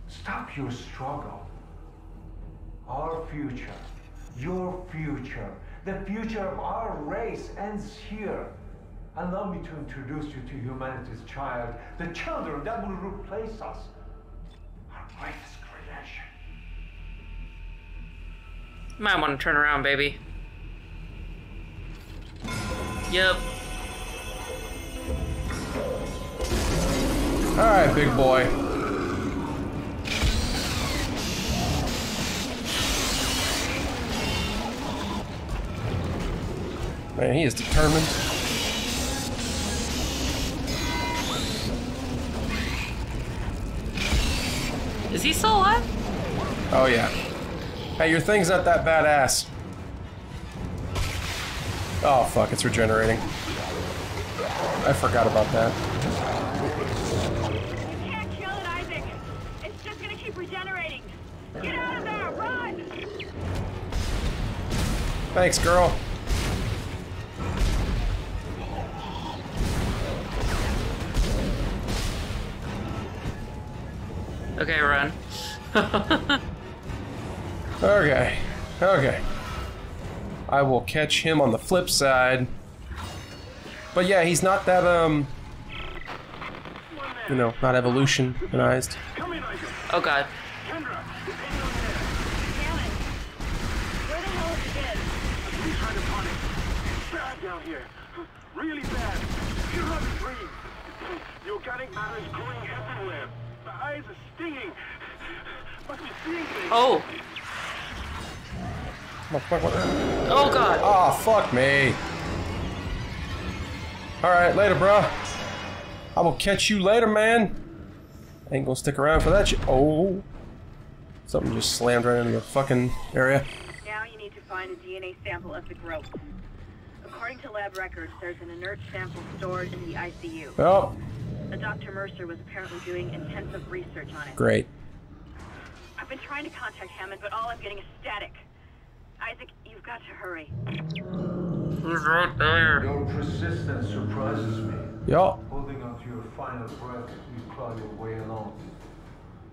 S11: Stop your struggle. Our future, your future, the future of our race ends here. Allow me to introduce you to humanity's child, the children that will replace us. Our greatest creation.
S4: Might want to turn around, baby. Yep.
S1: All right, big boy. Man, he is determined.
S4: Is he still alive?
S1: Oh yeah. Hey, your thing's not that badass. Oh fuck, it's regenerating. I forgot about that.
S5: Can't kill it, Isaac. It's just gonna keep regenerating. Get out of there! Run!
S1: Thanks, girl.
S4: Okay, run.
S1: Okay. Okay. I will catch him on the flip side. But yeah, he's not that, um... You know, not evolutionized.
S4: oh god.
S5: Where the hell is Jed?
S7: He's trying to panic. Bad down here. Really bad. You're not free. The organic matter is growing everywhere. My eyes. Must be seeing things.
S4: Oh. Oh god.
S1: Oh, fuck me. Alright, later, bro. I will catch you later, man. Ain't gonna stick around for that shit. Oh. Something just slammed right into the fucking area.
S5: Now you need to find a DNA sample of the growth. According to lab records, there's an inert sample stored in the ICU.
S1: Oh,
S5: The Dr. Mercer was apparently doing intensive research on it.
S1: great.
S5: I've been trying to contact Hammond, but all I'm getting is static. Isaac, you've got to hurry.
S4: He's right there.
S11: Your persistence surprises me.
S1: Yo.
S11: Holding on to your final breath, you claw your way along.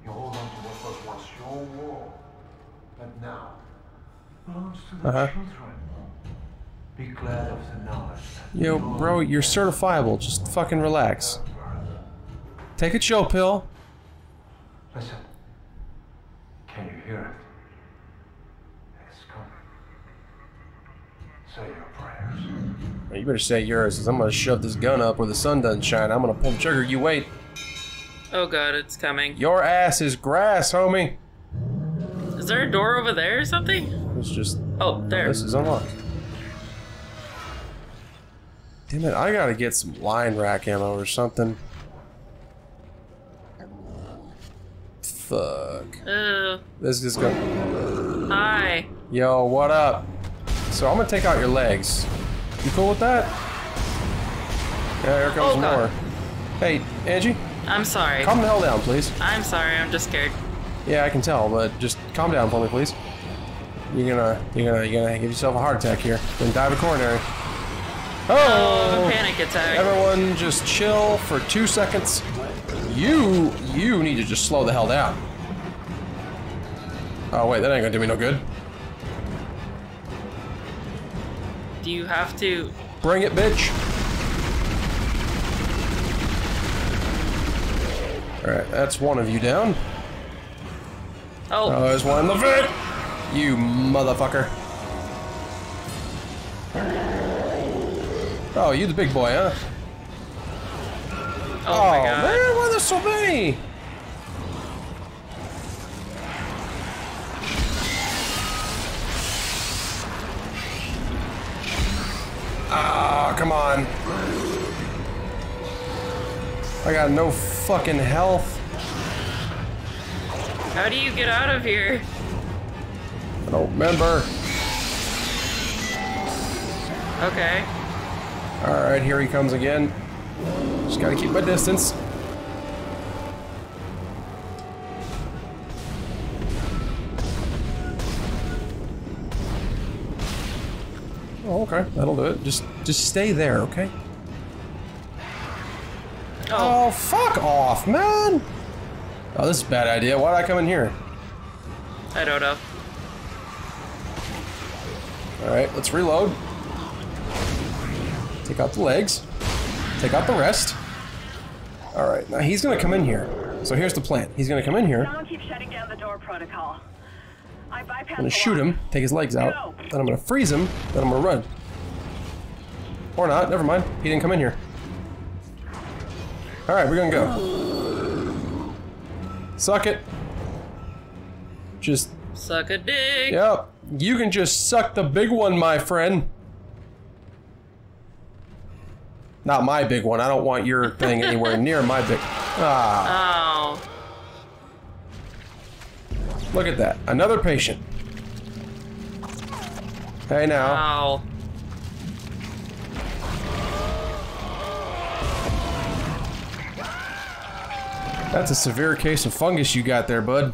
S11: You hold on to what was once your world, but now belongs to the
S1: Uh-huh.
S11: children. Be glad of the knowledge.
S1: Yo, bro, you're certifiable. Just fucking relax. Take a chill pill.
S11: Listen. Can you hear it? It's coming. Say your prayers.
S1: You better say yours, because I'm gonna shove this gun up where the sun doesn't shine. I'm gonna pull the trigger. You wait.
S4: Oh god, it's coming.
S1: Your ass is grass, homie.
S4: Is there a door over there or something?
S1: It's just.
S4: Oh, there.
S1: This is unlocked. Damn it, I gotta get some line rack ammo or something. Fuck. This is going.
S4: hi.
S1: Yo, what up? So I'm gonna take out your legs. You cool with that? Yeah, here comes
S4: Oh,
S1: more. Hey, Angie,
S4: I'm sorry.
S1: calm the hell down, please.
S4: I'm sorry, I'm just scared.
S1: Yeah, I can tell, but just calm down for me, please. You're gonna, you're gonna, you're gonna give yourself a heart attack here. Then die of a coronary.
S4: Oh,
S1: Oh!
S4: panic attack.
S1: Everyone, just chill for two seconds. You, you need to just slow the hell down. Oh wait, that ain't gonna do me no good.
S4: Do you have to?
S1: Bring it, bitch. Alright, that's one of you down.
S4: Oh,
S1: Oh, there's one in the vent! You motherfucker. Oh, you the big boy, huh?
S4: Oh, my god.
S1: man, why there's so many? Ah, come on. I got no fucking health.
S4: How do you get out of here?
S1: I don't remember.
S4: Okay.
S1: Alright, here he comes again. Just gotta keep my distance. Oh, okay, that'll do it. Just, just stay there, okay?
S4: Oh,
S1: Oh, fuck off, man! Oh, this is a bad idea. Why'd I come in here?
S4: I don't know.
S1: Alright, let's reload. Take out the legs. Take out the rest. Alright, now he's gonna come in here. So here's the plan. He's gonna come in here.
S5: Someone keeps shutting down the door protocol. I bypassed
S1: I'm gonna shoot him, take his legs out, then I'm gonna freeze him, then I'm gonna run. Or not, never mind. He didn't come in here. Alright, we're gonna go. Suck it. Just,
S4: Suck a dick.
S1: yep. You can just suck the big one, my friend. Not my big one. I don't want your thing anywhere near my big. Ah,
S4: Oh.
S1: look at that. Another patient. Hey now.
S4: Ow.
S1: That's a severe case of fungus you got there, bud.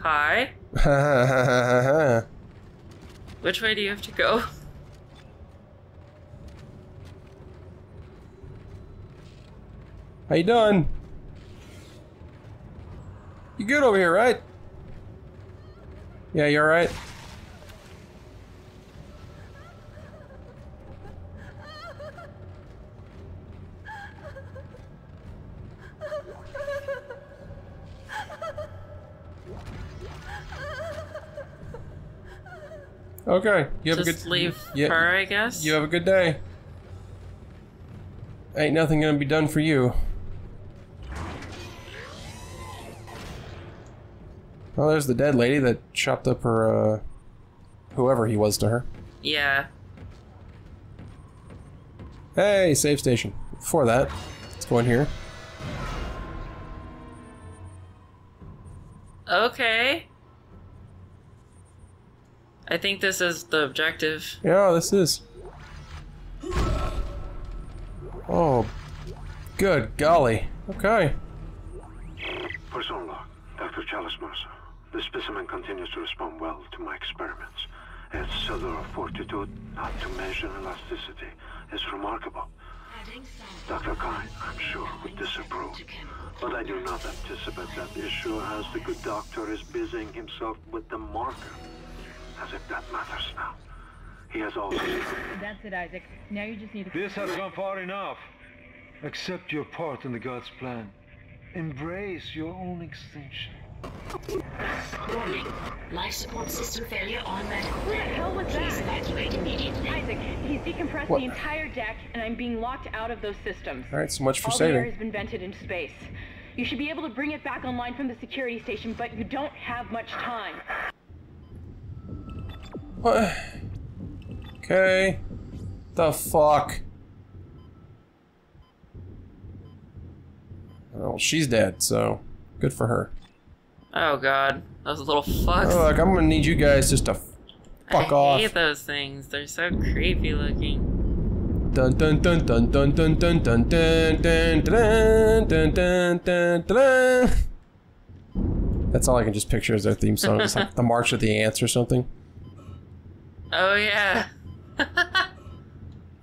S4: Hi. Which way do you have to go?
S1: How you doing? You good over here, right? Yeah, you alright? Okay, you have a
S4: Just
S1: good
S4: leave
S1: yeah,
S4: her, I guess.
S1: You have a good day. Ain't nothing gonna be done for you. Well, there's the dead lady that chopped up her, uh, whoever he was to her.
S4: Yeah.
S1: Hey, save station. Before that, let's go in here.
S4: Okay. I think this is the objective.
S1: Yeah, this is. Oh, good golly. Okay.
S7: Person log, Dr. Challus Mercer. The specimen continues to respond well to my experiments. Its cellular fortitude, not to mention elasticity, is remarkable. Dr. Kyne, I'm sure, would disapprove. But I do not anticipate that issue as the good doctor is busying himself with the marker. As if that matters now. He has also...
S3: That's it, Isaac. Now you just need to.
S11: This has gone far enough. Accept your part in the God's plan. Embrace your own extinction.
S9: Warning. Life support system failure on medical
S3: What the hell was
S9: Please
S3: that?
S9: evacuate immediately.
S3: Isaac, he's decompressed
S1: What?
S3: the entire deck, and I'm being locked out of those systems.
S1: All right, so much for
S3: All the air has been vented into space. You should be able to bring it back online from the security station, but you don't have much time.
S1: What? Okay. The fuck? Well, she's dead, so good for her.
S4: Oh god. Those little fucks.
S1: Oh, look, I'm gonna need you guys just to fuck
S4: I
S1: off.
S4: I hate those things. They're so creepy looking.
S1: Dun dun dun dun dun dun dun dun dun dun dun dun dun dun dun. That's all I can just picture as their theme song. It's like the March of the Ants or something.
S4: Oh yeah.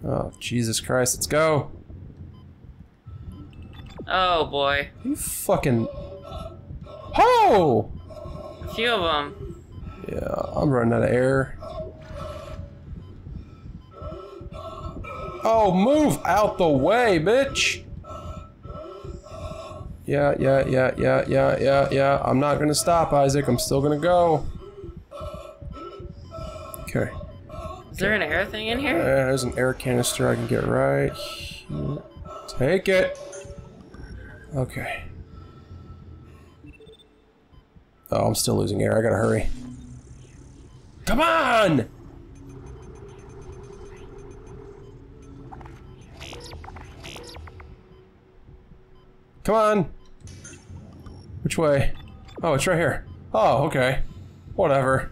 S1: Oh Jesus Christ! Let's go.
S4: Oh boy.
S1: You fucking. Oh!
S4: A few of them.
S1: Yeah, I'm running out of air. Oh, move out the way, bitch! Yeah, yeah, yeah, yeah, yeah, yeah, yeah. I'm not gonna stop, Isaac. I'm still gonna go. Okay.
S4: Is there an air thing in
S1: Uh,
S4: here?
S1: there's an air canister I can get right here. Take it. Okay. Oh, I'm still losing air. I gotta hurry. Come on! Come on! Which way? Oh, it's right here. Oh, okay. Whatever.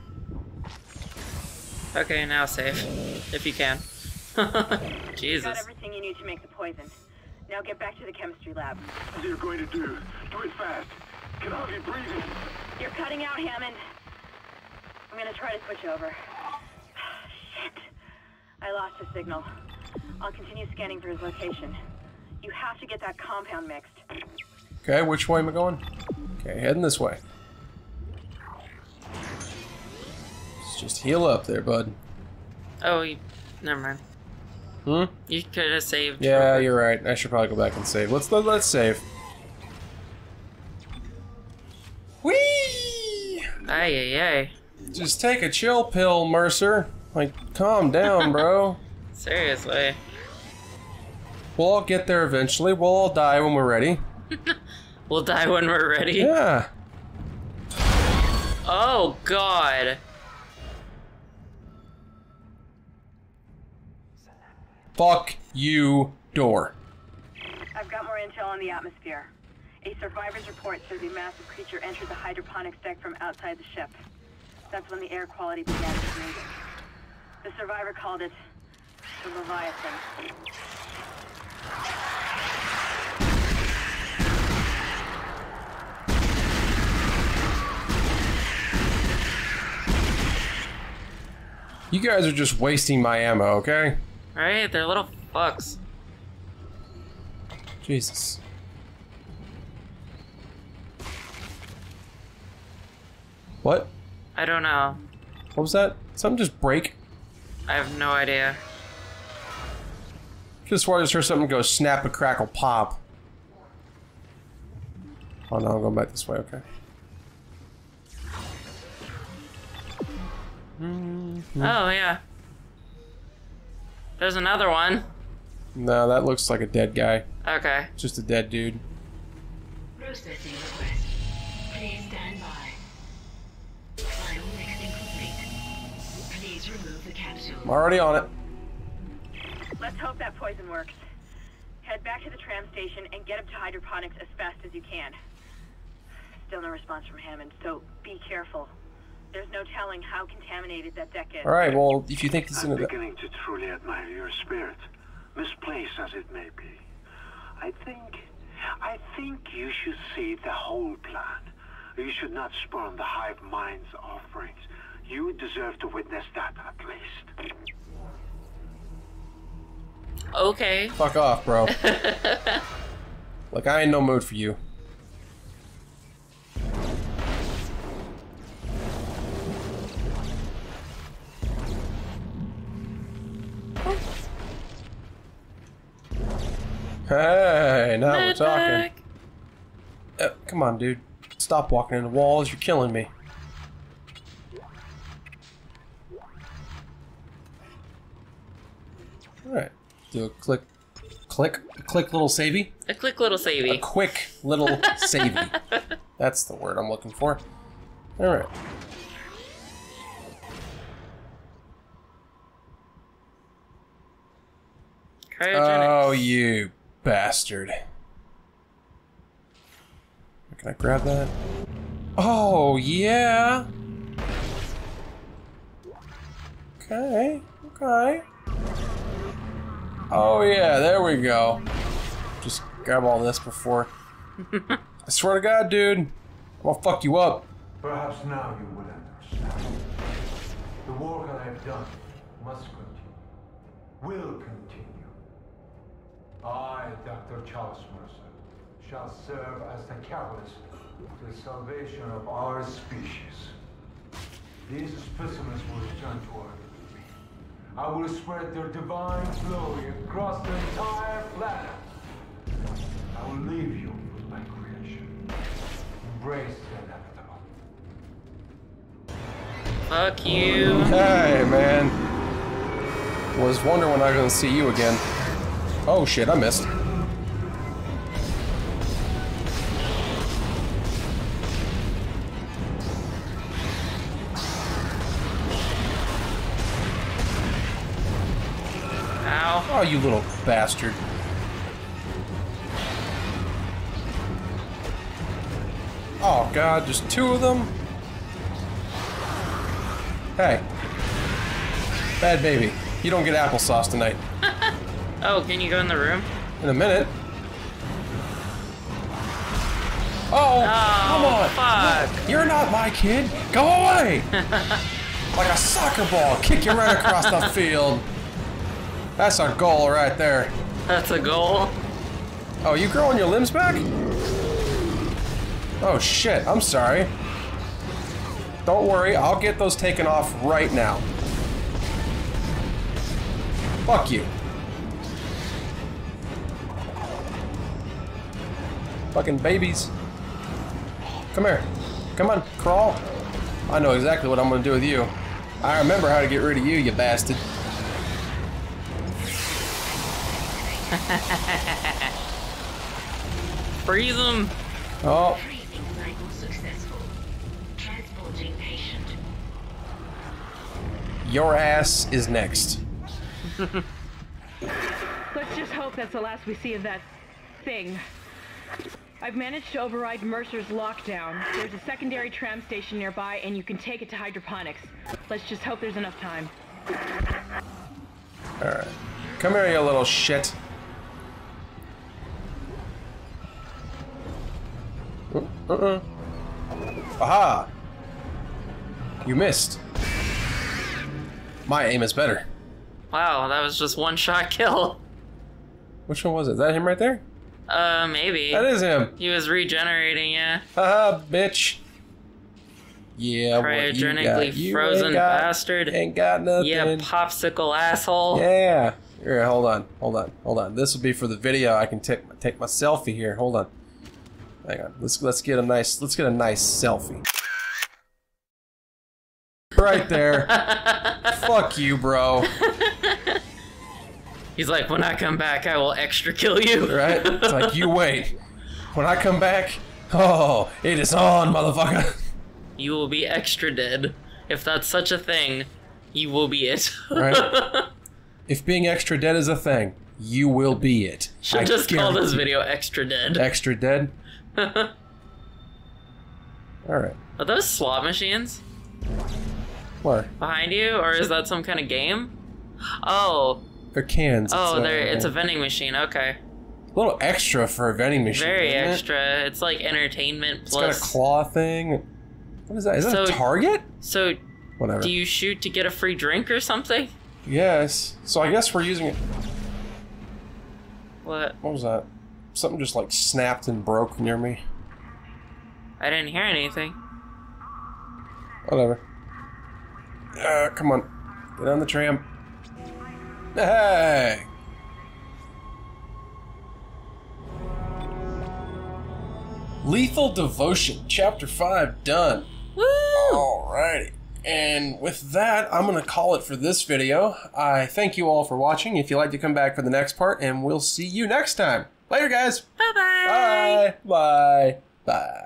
S4: Okay, now save. If you can. Jesus.
S5: Got
S4: Jesus.
S5: everything you need to make the poison. Now get back to the chemistry lab.
S7: What are you going to do? Do it fast. Can hardly breathing?
S5: You're cutting out, Hammond. I'm gonna try to switch over. Shit. I lost the signal. I'll continue scanning for his location. You have to get that compound mixed.
S1: Okay, which way am I going? Okay, heading this way. Just heal up there, bud.
S4: Oh, you, never mind.
S1: Hmm?
S4: You could have saved.
S1: Yeah,
S4: Robert.
S1: you're right. I should probably go back and save. Let's let, let's save. Whee!
S4: Ay, ay, ay.
S1: Just take a chill pill, Mercer. Like, calm down, bro.
S4: Seriously.
S1: We'll all get there eventually. We'll all die when we're ready.
S4: We'll die when we're ready.
S1: Yeah.
S4: Oh, God.
S1: Fuck you, door.
S5: I've got more intel on the atmosphere. A survivor's report says a massive creature entered the hydroponics deck from outside the ship. That's when the air quality began degrading. The survivor called it the Leviathan.
S1: You guys are just wasting my ammo, okay?
S4: Alright, they're little fucks.
S1: Jesus. What?
S4: I don't know.
S1: What was that? Something just break?
S4: I have no idea.
S1: Just wanted I just heard something go snap a crackle pop. Oh no, I'm going back this way, okay. Mm -hmm.
S4: Oh yeah. There's another one.
S1: No, that looks like a dead guy.
S4: Okay.
S1: Just a dead dude.
S9: Processing request. Please stand by. Final mixing complete. Please remove the capsule.
S1: I'm already on it.
S5: Let's hope that poison works. Head back to the tram station and get up to hydroponics as fast as you can. Still no response from Hammond, so be careful. There's no telling how contaminated that deck is.
S1: Alright, well, if you think this is
S7: I'm
S1: gonna...
S7: beginning to truly admire your spirit, misplaced as it may be. I think, I think you should see the whole plan. You should not spurn the hive mind's offerings. You deserve to witness that at least.
S4: Okay.
S1: Fuck off, bro. Look, I ain't no mood for you. Hey, now we're talking. Uh, come on, dude. Stop walking into walls. You're killing me. Alright. Do a click, click, click little savey.
S4: A click little savey.
S1: A quick little savey. That's the word I'm looking for. Alright.
S4: Cryogenics.
S1: Oh, you bastard. Can I grab that? Oh, yeah. Okay, okay. Oh, yeah, there we go. Just grab all this before. I swear to God, dude. I'm gonna fuck you up.
S11: Perhaps now you will understand. The work I have done must continue. Will continue. I, Dr. Challus Mercer, shall serve as the catalyst to the salvation of our species. These specimens will return to Earth. I will spread their divine glory across the entire planet. I will leave you with my creation. Embrace the inevitable.
S4: Fuck you.
S1: Hey, man. Was wondering when I was gonna see you again. Oh shit, I missed.
S4: Ow.
S1: Oh, you little bastard. Oh god, just two of them? Hey. Bad baby. You don't get applesauce tonight.
S4: Oh, can you go in the room?
S1: In a minute. Oh, oh come on.
S4: fuck.
S1: You're not my kid. Go away. like a soccer ball, kick you right across the field. That's our goal right there.
S4: That's a goal.
S1: Oh, you growing your limbs back? Oh shit, I'm sorry. Don't worry, I'll get those taken off right now. Fuck you. Fucking babies. Come here. Come on, crawl. I know exactly what I'm gonna do with you. I remember how to get rid of you, you bastard.
S4: Freeze them.
S1: Oh,
S9: Breathing cycle successful. Transporting patient.
S1: your ass is next.
S3: Let's just hope that's the last we see of that thing. I've managed to override Mercer's lockdown. There's a secondary tram station nearby, and you can take it to hydroponics. Let's just hope there's enough time.
S1: Alright. Come here, you little shit. Uh-uh. Aha! You missed. My aim is better.
S4: Wow, that was just one shot kill.
S1: Which one was it? Is that him right there?
S4: Uh, maybe.
S1: That is him.
S4: He was regenerating, yeah.
S1: Haha, bitch. Yeah, what you got?
S4: Cryogenically
S1: You
S4: frozen
S1: ain't got,
S4: bastard.
S1: Ain't got nothing.
S4: Yeah, popsicle asshole.
S1: Yeah. Here, hold on, hold on, hold on. This will be for the video. I can take take my selfie here. Hold on. Hang on. Let's let's get a nice let's get a nice selfie. Right there. Fuck you, bro.
S4: He's like, when I come back, I will extra kill you.
S1: Right? It's like you wait. When I come back, oh, it is on, motherfucker.
S4: You will be extra dead. If that's such a thing, you will be it.
S1: Right? If being extra dead is a thing, you will be it.
S4: Should
S1: I
S4: just call this video extra dead.
S1: extra dead. Alright. Are
S4: those slot machines
S1: What?
S4: behind you, or is that some kind of game? Oh,
S1: They're cans.
S4: oh,
S1: It's, uh,
S4: there. It's a vending machine. Okay,
S1: a little extra for a vending machine.
S4: very
S1: isn't it?
S4: extra. It's like entertainment
S1: It's got
S4: plus.
S1: a claw thing. What is that? Is that a target?
S4: So,
S1: Whatever.
S4: do you shoot to get a free drink or something?
S1: Yes. So I guess we're using it.
S4: What?
S1: What was that? Something just like snapped and broke near me.
S4: I didn't hear anything.
S1: Whatever. Uh, come on. Get on the tram. Hey! Lethal Devotion, Chapter 5, done.
S4: Woo!
S1: Alrighty. And with that, I'm going to call it for this video. I thank you all for watching. If you'd like to come back for the next part, and we'll see you next time. Later, guys.
S4: Bye-bye.
S1: Bye. Bye. Bye.